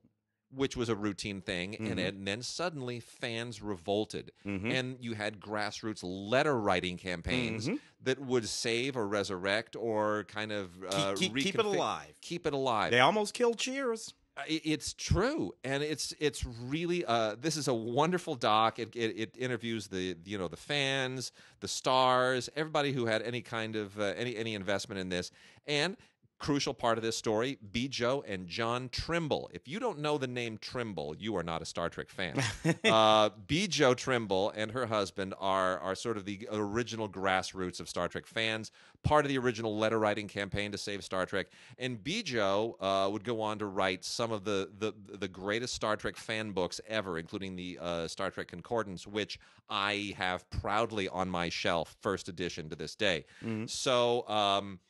which was a routine thing, and, and then suddenly fans revolted, and you had grassroots letter writing campaigns that would save or resurrect or kind of uh,
keep- keep it alive.
Keep it alive.
They almost killed Cheers.
It's true and it's it's really uh this is a wonderful doc. It, it, it interviews the you know the fans the stars everybody who had any kind of uh, any any investment in this. And crucial part of this story Bjo and john trimble. If you don't know the name trimble you are not a star trek fan. Uh, Bjo trimble and her husband are are sort of the original grassroots of star trek fans part of the original letter writing campaign to save star trek. And Bjo uh, would go on to write some of the, the the greatest star trek fan books ever including the uh, star trek concordance which i have proudly on my shelf first edition to this day. So um,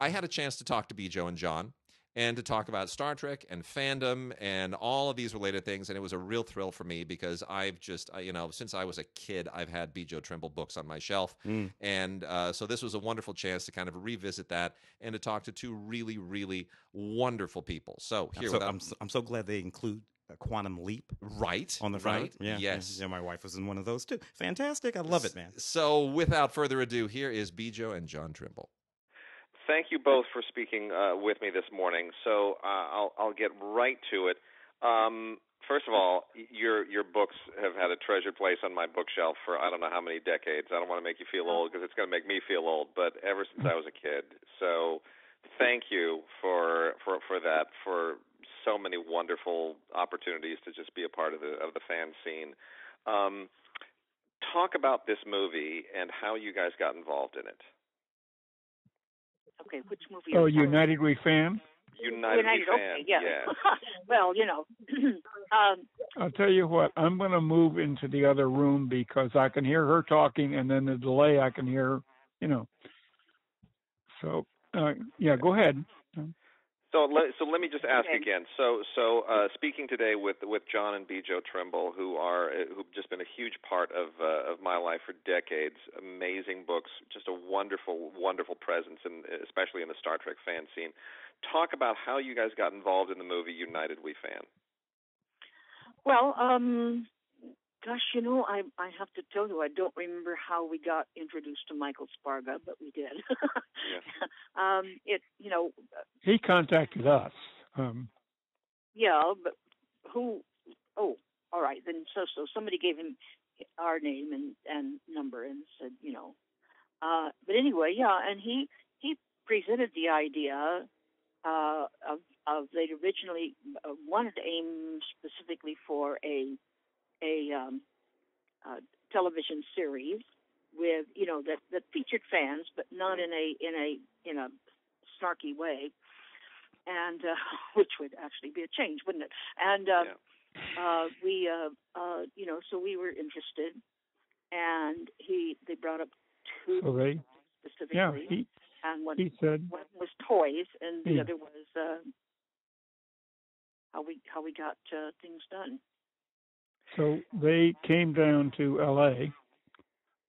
i had a chance to talk to Bjo and john and to talk about Star Trek and fandom and all of these related things. And it was a real thrill for me because I've just, you know, since I was a kid, I've had Bjo Trimble books on my shelf. And uh, so this was a wonderful chance to kind of revisit that and to talk to two really, really wonderful people. So
I'm
here,
so,
without,
I'm, so, I'm so glad they include a quantum leap
right
on the front.
right,
Yeah,
yes.
Yeah, my wife was in one of those too. Fantastic. I love it, man.
So without further ado, here is Bjo and John Trimble.
Thank you both for speaking uh, with me this morning. So uh, I'll I'll get right to it. Um, first of all, your your books have had a treasured place on my bookshelf for I don't know how many decades. I don't want to make you feel old because it's going to make me feel old, but ever since I was a kid. So thank you for for for that for so many wonderful opportunities to just be a part of the of the fan scene. Um, talk about this movie and how you guys got involved in it.
Okay, which movie?
Oh,
are you talking
United We Fan.
United, We
United,
Fan.
okay, yeah. well, you know, um,
I'll tell you what, I'm going to move into the other room because I can hear her talking, and then the delay I can hear, you know. So, uh, yeah, go ahead.
So let so let me just ask
Okay.
again. So so uh, speaking today with with John and Bjo Trimble, who are uh, who've just been a huge part of uh, of my life for decades. Amazing books, just a wonderful wonderful presence, and especially in the Star Trek fan scene. Talk about how you guys got involved in the movie United We Fan.
well, um, gosh, you know, I I have to tell you, I don't remember how we got introduced to Michael Sparaga, but we did. um, it, you know,
He contacted us. Um,
yeah, but who? Oh, all right. Then so so somebody gave him our name and and number and said, you know, uh, but anyway, yeah, and he he presented the idea uh, of of they'd originally uh, wanted to aim specifically for a a um, uh, television series with you know that that featured fans, but not in a in a in a snarky way, and uh, which would actually be a change, wouldn't it? And uh, uh, we uh, uh, you know so we were interested, and he they brought up two
so they,
specifically.
yeah, he
and one,
He said,
one was toys, and the
Yeah.
other was uh, how we how we got uh, things done.
So they came down to L.A.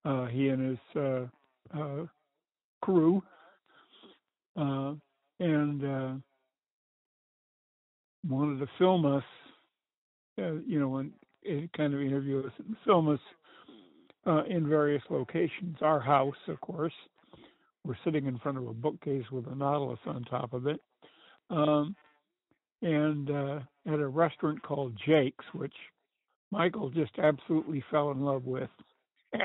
Uh, he and his uh, uh, crew, uh, and uh, wanted to film us, uh, you know, and, and kind of interview us and film us in various locations. Our house, of course, we're sitting in front of a bookcase with a Nautilus on top of it, um, and at a restaurant called Jake's, which Michael just absolutely fell in love with.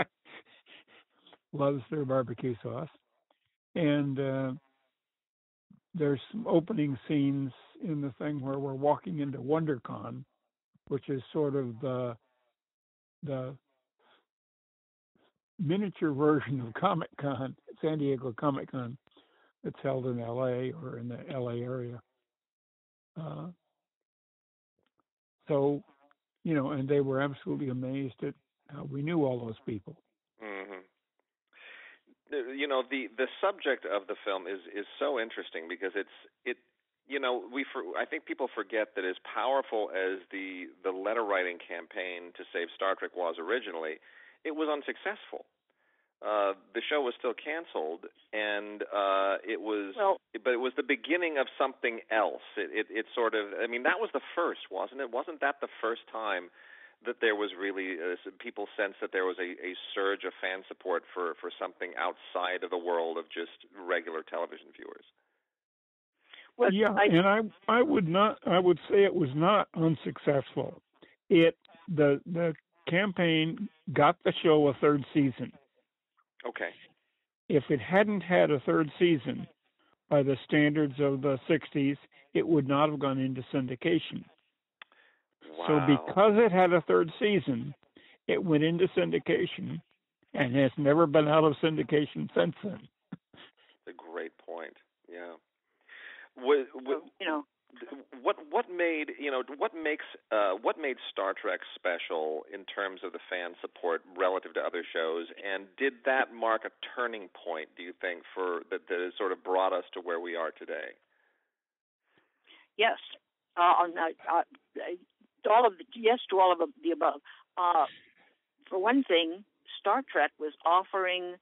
Loves their barbecue sauce, and uh, there's some opening scenes in the thing where we're walking into WonderCon, which is sort of the the miniature version of Comic Con, San Diego Comic Con, that's held in L.A. or in the L.A. area. Uh, so, you know, and they were absolutely amazed at how we knew all those people.
hmm You know, the the subject of the film is is so interesting because it's it. You know, we for, I think people forget that as powerful as the the letter writing campaign to save Star Trek was originally, it was unsuccessful. Uh, the show was still canceled, and uh, it was,
Well-
but it was the beginning of something else. It, it, it sort of, I mean, that was the first, wasn't it? Wasn't that the first time that there was really uh, people sense that there was a, a surge of fan support for for something outside of the world of just regular television viewers?
Well,
yeah,
I,
and I I would not I would say it was not unsuccessful. It the the campaign got the show a third season.
Okay.
If it hadn't had a third season by the standards of the 60s, it would not have gone into syndication.
Wow.
So because it had a third season, it went into syndication and has never been out of syndication since then.
That's a great point. Yeah. What, what,
you know,
what what made you know what makes uh, what made Star Trek special in terms of the fan support relative to other shows, and did that mark a turning point? Do you think for that that has sort of brought us to where we are today?
yes, uh, on uh, uh, all of the, yes to all of the above. Uh, for one thing, Star Trek was offering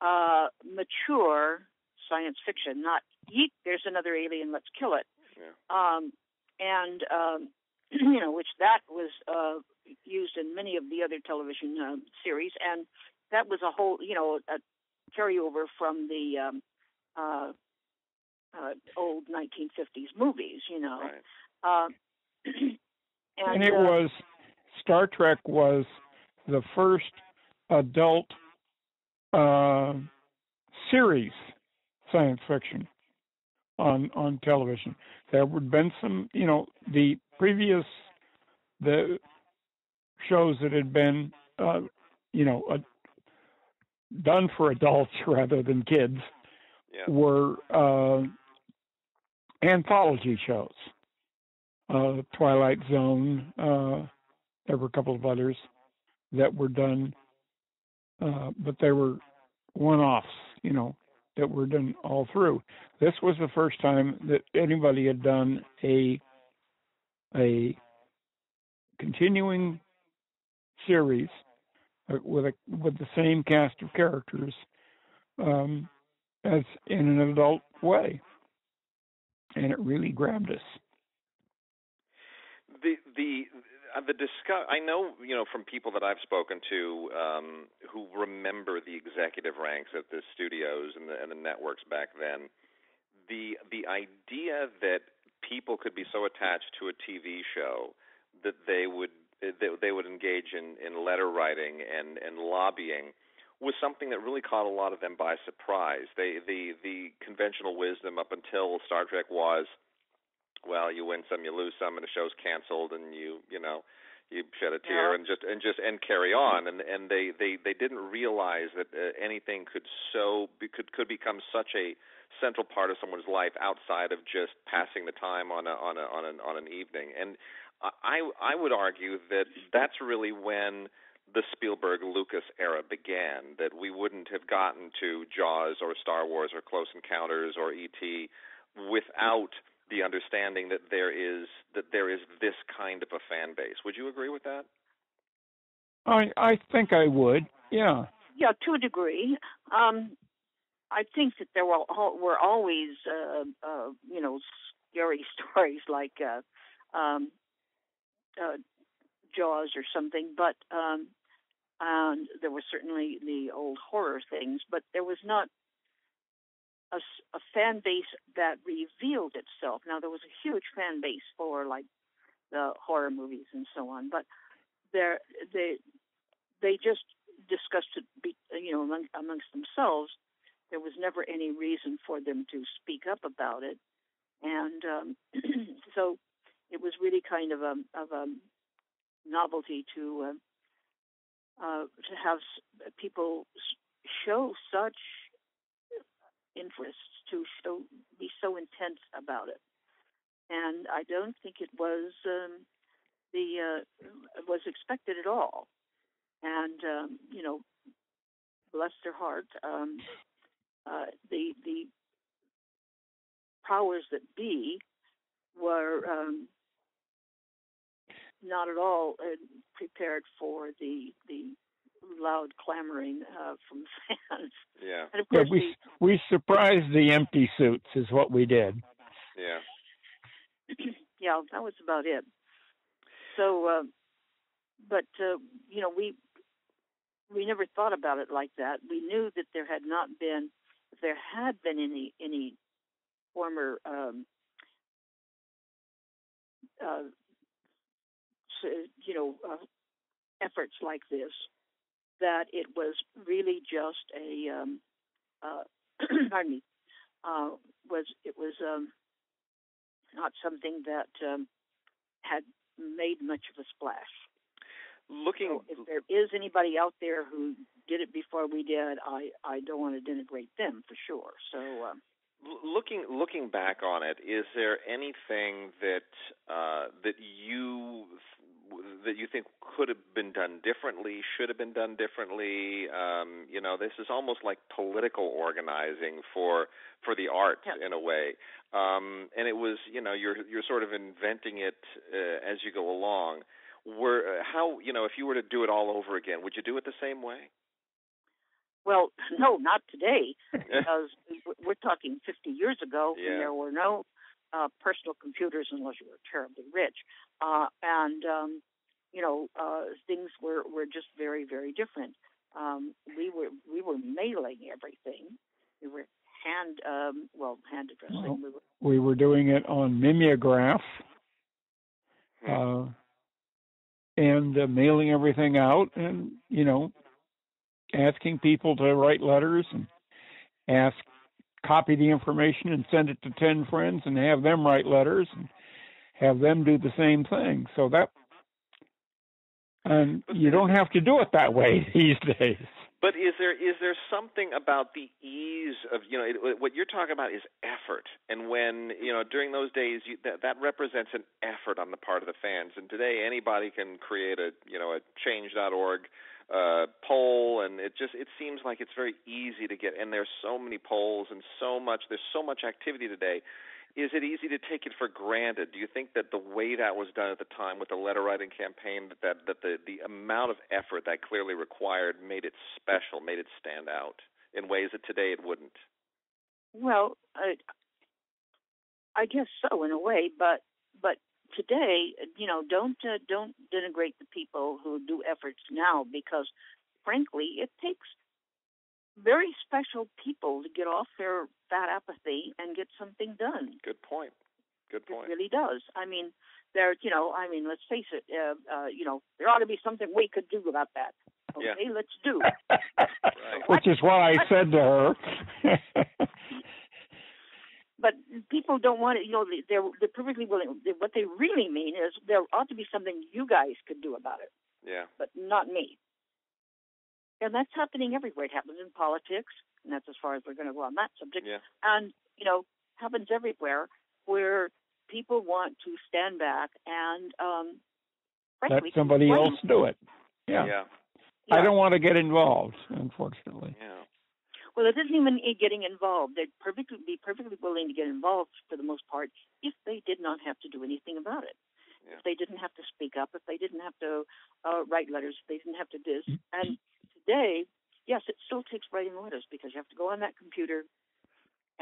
uh, mature science fiction, not yeet, there's another alien, let's kill it.
Yeah.
Um, and um, you know, which that was uh, used in many of the other television uh, series, and that was a whole, you know, a carryover from the um, uh, uh, old 1950s movies, you know.
Right.
Uh,
And
and,
it
uh,
was Star Trek was the first adult uh, series science fiction on on television. There had been some, you know, the previous the shows that had been, uh, you know, uh, done for adults rather than kids
Yeah.
were uh, anthology shows. Uh, Twilight Zone. Uh, there were a couple of others that were done, uh, but they were one-offs. You know, that were done all through. This was the first time that anybody had done a a continuing series with a with the same cast of characters um, as in an adult way, and it really grabbed us.
the the the discuss I know you know from people that I've spoken to um, who remember the executive ranks at the studios and the, and the networks back then. The the idea that people could be so attached to a TV show that they would they, they would engage in, in letter writing and, and lobbying was something that really caught a lot of them by surprise. They the the conventional wisdom up until Star Trek was well, you win some, you lose some, and the show's canceled, and you you know you shed a tear
Yeah.
and just and just and carry on. And and they they they didn't realize that uh, anything could so be, could could become such a central part of someone's life outside of just passing the time on a on a on an on an evening. And I I would argue that that's really when
the Spielberg Lucas era began. That we wouldn't have gotten to Jaws or Star Wars or Close Encounters or E.T. without the understanding that there is that there is this kind of a fan base. Would you agree with that?
I I think I would. Yeah.
Yeah, to a degree. Um, I think that there were were always, uh, uh, you know, scary stories like uh, um, uh, Jaws or something, but um, and there were certainly the old horror things, but there was not a, a fan base that revealed itself. Now there was a huge fan base for like the horror movies and so on, but there they they just discussed it, be, you know, among, amongst themselves. There was never any reason for them to speak up about it, and um, so it was really kind of a of a novelty to uh, uh, to have people show such interest to show be so intense about it, and I don't think it was um, the uh, was expected at all. And um, you know, bless their heart, um, uh, the the powers that be were um, not at all uh, prepared for the the loud clamoring uh, from fans.
Yeah.
And of
Yeah,
course,
we we surprised the empty suits is what we did.
Yeah.
yeah, that was about it. So, uh, but uh, you know, we we never thought about it like that. We knew that there had not been, if there had been any any former um, uh, you know uh, efforts like this, that it was really just a um, uh, pardon me uh, was it was um, not something that um, had made much of a splash.
Looking
So if there is anybody out there who did it before we did, I I don't want to denigrate them for sure. So um,
looking looking back on it, is there anything that uh, that you that you think could have been done differently, should have been done differently? Um, you know, this is almost like political organizing for for the arts
Yeah.
in a way. Um, and it was, you know, you're you're sort of inventing it uh, as you go along. Were uh, how you know if you were to do it all over again, would you do it the same way?
well, no, not today because we're talking 50 years ago
Yeah.
when there were no uh, personal computers unless you were terribly rich, uh, and um, you know uh, things were were just very very different. Um, we were we were mailing everything. We were hand um, well hand addressing.
Well,
we were,
We were doing it on mimeograph
Hmm.
uh, and uh, mailing everything out, and you know, asking people to write letters and ask copy the information and send it to 10 friends and have them write letters and have them do the same thing. So that and you don't have to do it that way these days.
But is there is there something about the ease of you know it, what you're talking about is effort, and when you know during those days you, that that represents an effort on the part of the fans, and today anybody can create a you know a Change.org uh, poll, and it just it seems like it's very easy to get, and there's so many polls and so much there's so much activity today. Is it easy to take it for granted? Do you think that the way that was done at the time with the letter writing campaign, that that, that the the amount of effort that clearly required made it special, made it stand out in ways that today it wouldn't?
Well, I, I guess so in a way, but but today, you know, don't uh, don't denigrate the people who do efforts now because, frankly, it takes very special people to get off their fat apathy and get something done.
Good point. Good
It
point.
really does. I mean, there, you know, I mean, let's face it. Uh, uh, you know, there ought to be something we could do about that.
Yeah.
Okay, let's do.
Which is what I said to her.
but people don't want it. You know, they- they're they're perfectly willing. What they really mean is there ought to be something you guys could do about it,
Yeah.
but not me. And that's happening everywhere. It happens in politics, and that's as far as we're going to go on that subject.
Yeah.
And you know, happens everywhere where people want to stand back and um,
Let somebody else do it. Yeah.
Yeah.
I don't want to get involved, unfortunately.
Yeah.
Well, it doesn't even getting involved. They'd perfectly be perfectly willing to get involved for the most part if they did not have to do anything about it.
Yeah.
If they didn't have to speak up, if they didn't have to uh, write letters, if they didn't have to this.
Mm-hmm.
And today, yes, it still takes writing letters because you have to go on that computer,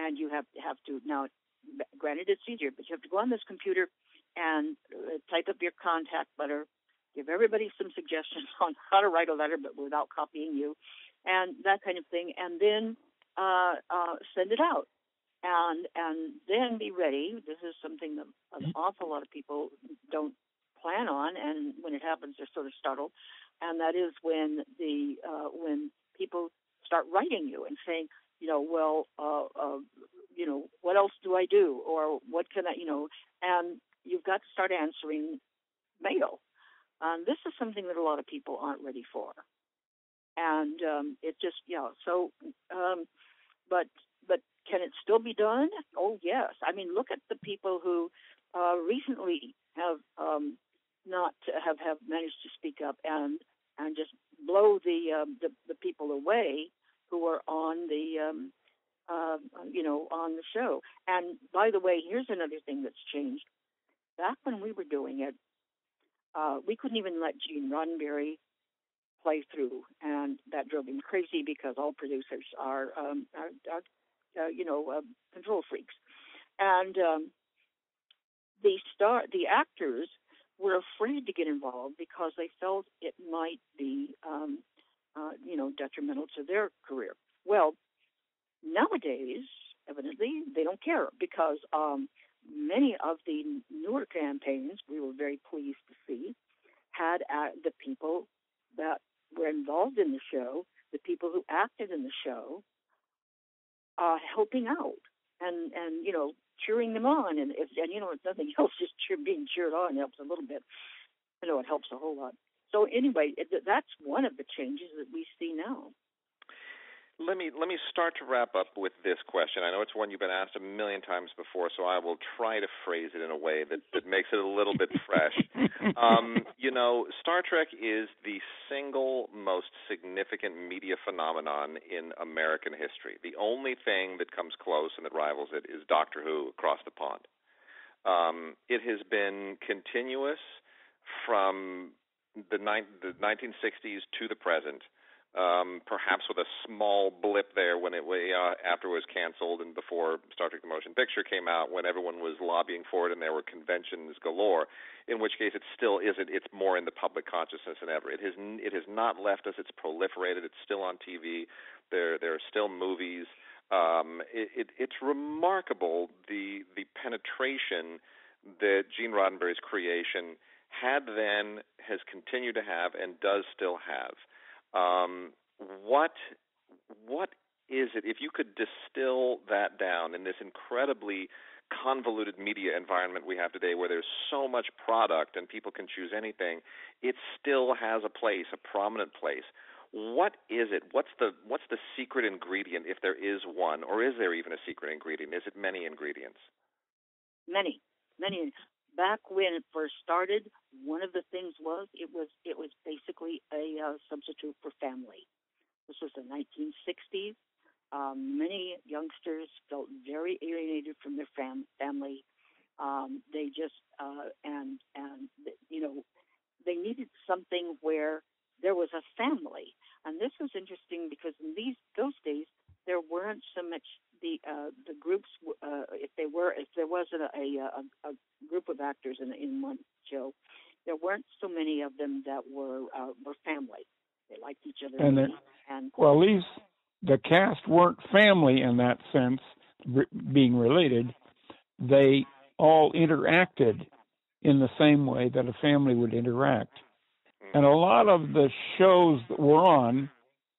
and you have have to now. Granted, it's easier, but you have to go on this computer and uh, type up your contact letter, give everybody some suggestions on how to write a letter, but without copying you, and that kind of thing, and then uh, uh, send it out, and and then be ready. This is something that an awful lot of people don't plan on, and when it happens, they're sort of startled, and that is when the uh, when people start writing you and saying, you know, well, uh, uh, you know, what else do I do, or what can I, you know, and you've got to start answering mail. Um, this is something that a lot of people aren't ready for, and um, it just, yeah. So, um, but but can it still be done? Oh yes. I mean, look at the people who uh, recently have um, not have have managed to speak up and and just blow the um, the, the people away who are on the um, uh, you know on the show. And by the way, here's another thing that's changed. Back when we were doing it, uh, we couldn't even let Gene Roddenberry play through, and that drove him crazy because all producers are, um, are, are uh, you know, uh, control freaks, and um, the star, the actors were afraid to get involved because they felt it might be, um, uh, you know, detrimental to their career. Well, nowadays, evidently, they don't care because um, many of the newer campaigns we were very pleased to see had uh, the people that were involved in the show, the people who acted in the show, uh, helping out and and you know cheering them on and if and you know if nothing else just cheer, being cheered on helps a little bit. I know it helps a whole lot. So anyway, it, that's one of the changes that we see now.
Let me let me start to wrap up with this question. I know it's one you've been asked a million times before, so I will try to phrase it in a way that, that makes it a little bit fresh. Um, you know, Star Trek is the single most significant media phenomenon in American history. The only thing that comes close and that rivals it is Doctor Who across the pond. Um, it has been continuous from the, ni- the 1960s to the present um, perhaps with a small blip there when it uh, after it was canceled and before Star Trek: The Motion Picture came out, when everyone was lobbying for it and there were conventions galore. In which case, it still isn't. It's more in the public consciousness than ever. It has it has not left us. It's proliferated. It's still on TV. There there are still movies. Um, it, it, it's remarkable the the penetration that Gene Roddenberry's creation had then, has continued to have, and does still have. Um, what what is it? If you could distill that down in this incredibly convoluted media environment we have today, where there's so much product and people can choose anything, it still has a place, a prominent place. What is it? What's the what's the secret ingredient, if there is one, or is there even a secret ingredient? Is it many ingredients?
Many, many back when it first started, one of the things was it was it was basically a uh, substitute for family. This was the 1960s. Um, many youngsters felt very alienated from their fam- family. Um, they just uh, and and you know they needed something where there was a family. And this was interesting because in these those days there weren't so much the uh, the groups uh, if they were if there was a, a, a, a group of actors in in one show, there weren't so many of them that were uh, were family. They liked each other.
And,
and, and
well, these the cast weren't family in that sense, re- being related. They all interacted in the same way that a family would interact. And a lot of the shows that were on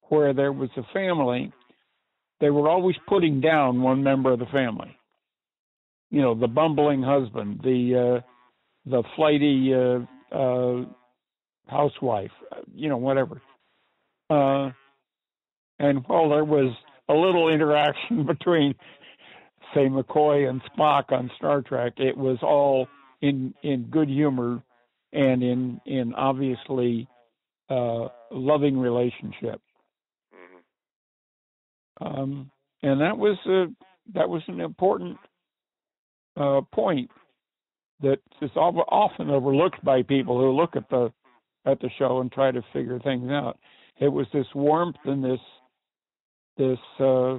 where there was a family, they were always putting down one member of the family. You know, the bumbling husband, the uh, the flighty uh, uh, housewife, you know, whatever. Uh, and while there was a little interaction between, say, McCoy and Spock on Star Trek, it was all in in good humor and in in obviously uh, loving relationship. Um, and that was a, that was an important uh, point that is often overlooked by people who look at the at the show and try to figure things out. It was this warmth and this this uh,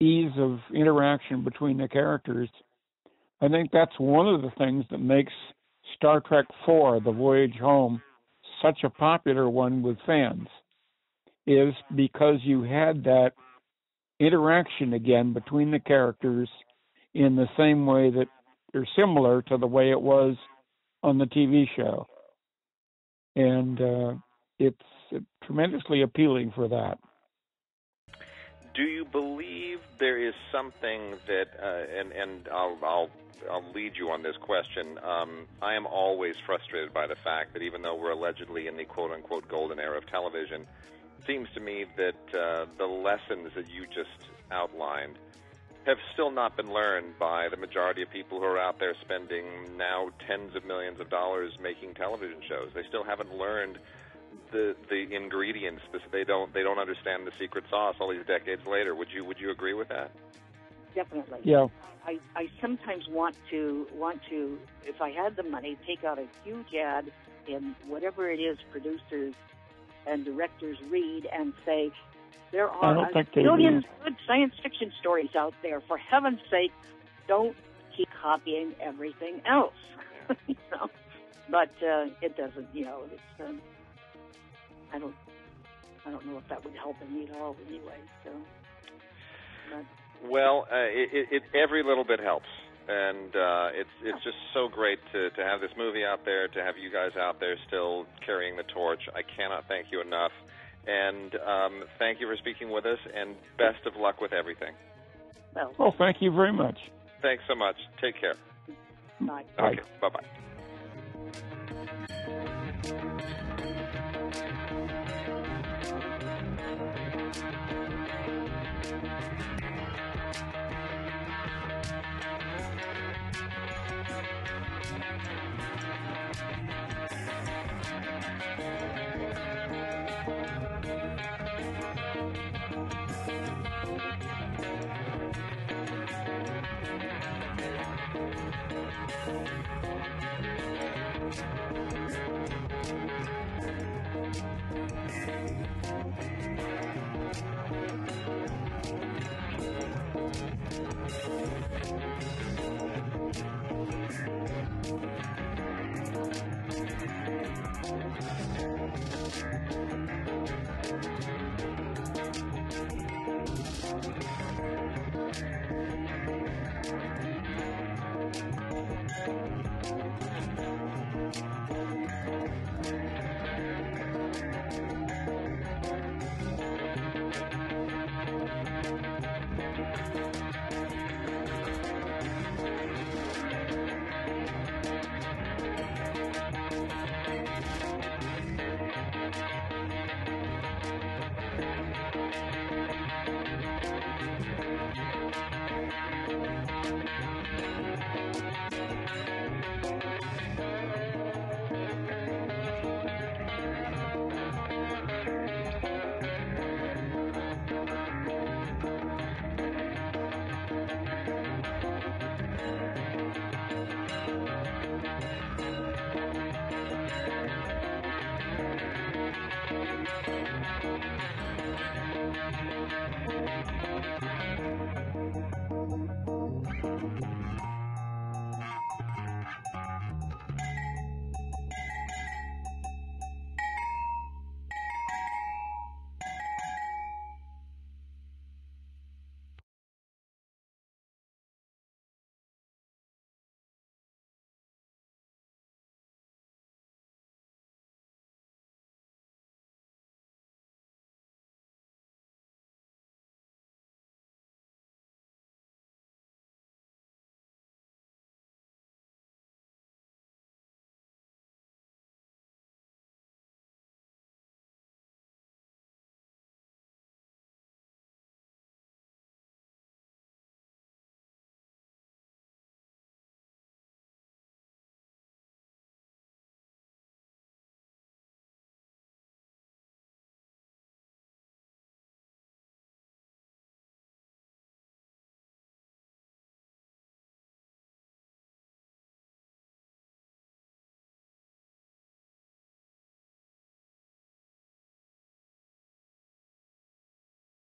ease of interaction between the characters. I think that's one of the things that makes Star Trek IV: The Voyage Home such a popular one with fans is because you had that interaction again between the characters in the same way that they're similar to the way it was on the TV show. And uh, it's tremendously appealing for that.
Do you believe there is something that, uh, and and I'll, I'll I'll lead you on this question. Um, I am always frustrated by the fact that even though we're allegedly in the quote unquote golden era of television, seems to me that uh, the lessons that you just outlined have still not been learned by the majority of people who are out there spending now tens of millions of dollars making television shows. They still haven't learned the the ingredients. This, they don't they don't understand the secret sauce all these decades later. Would you would you agree with that?
Definitely.
Yeah.
I, I sometimes want to want to if I had the money take out a huge ad in whatever it is producers and directors read and say there are
don't
a
think they
billion
do.
good science fiction stories out there. For heaven's sake, don't keep copying everything else. you know, but uh, it doesn't. You know, it's um, I don't I don't know if that would help me at all anyway. So, but
Well, uh, it, it, it every little bit helps, and uh, it's it's just so great to to have this movie out there, to have you guys out there still carrying the torch. I cannot thank you enough, and um, thank you for speaking with us, and best of luck with everything.
well,
Well, thank you very much.
Thanks so much. Take care.
bye.
Bye.
Okay. Bye bye.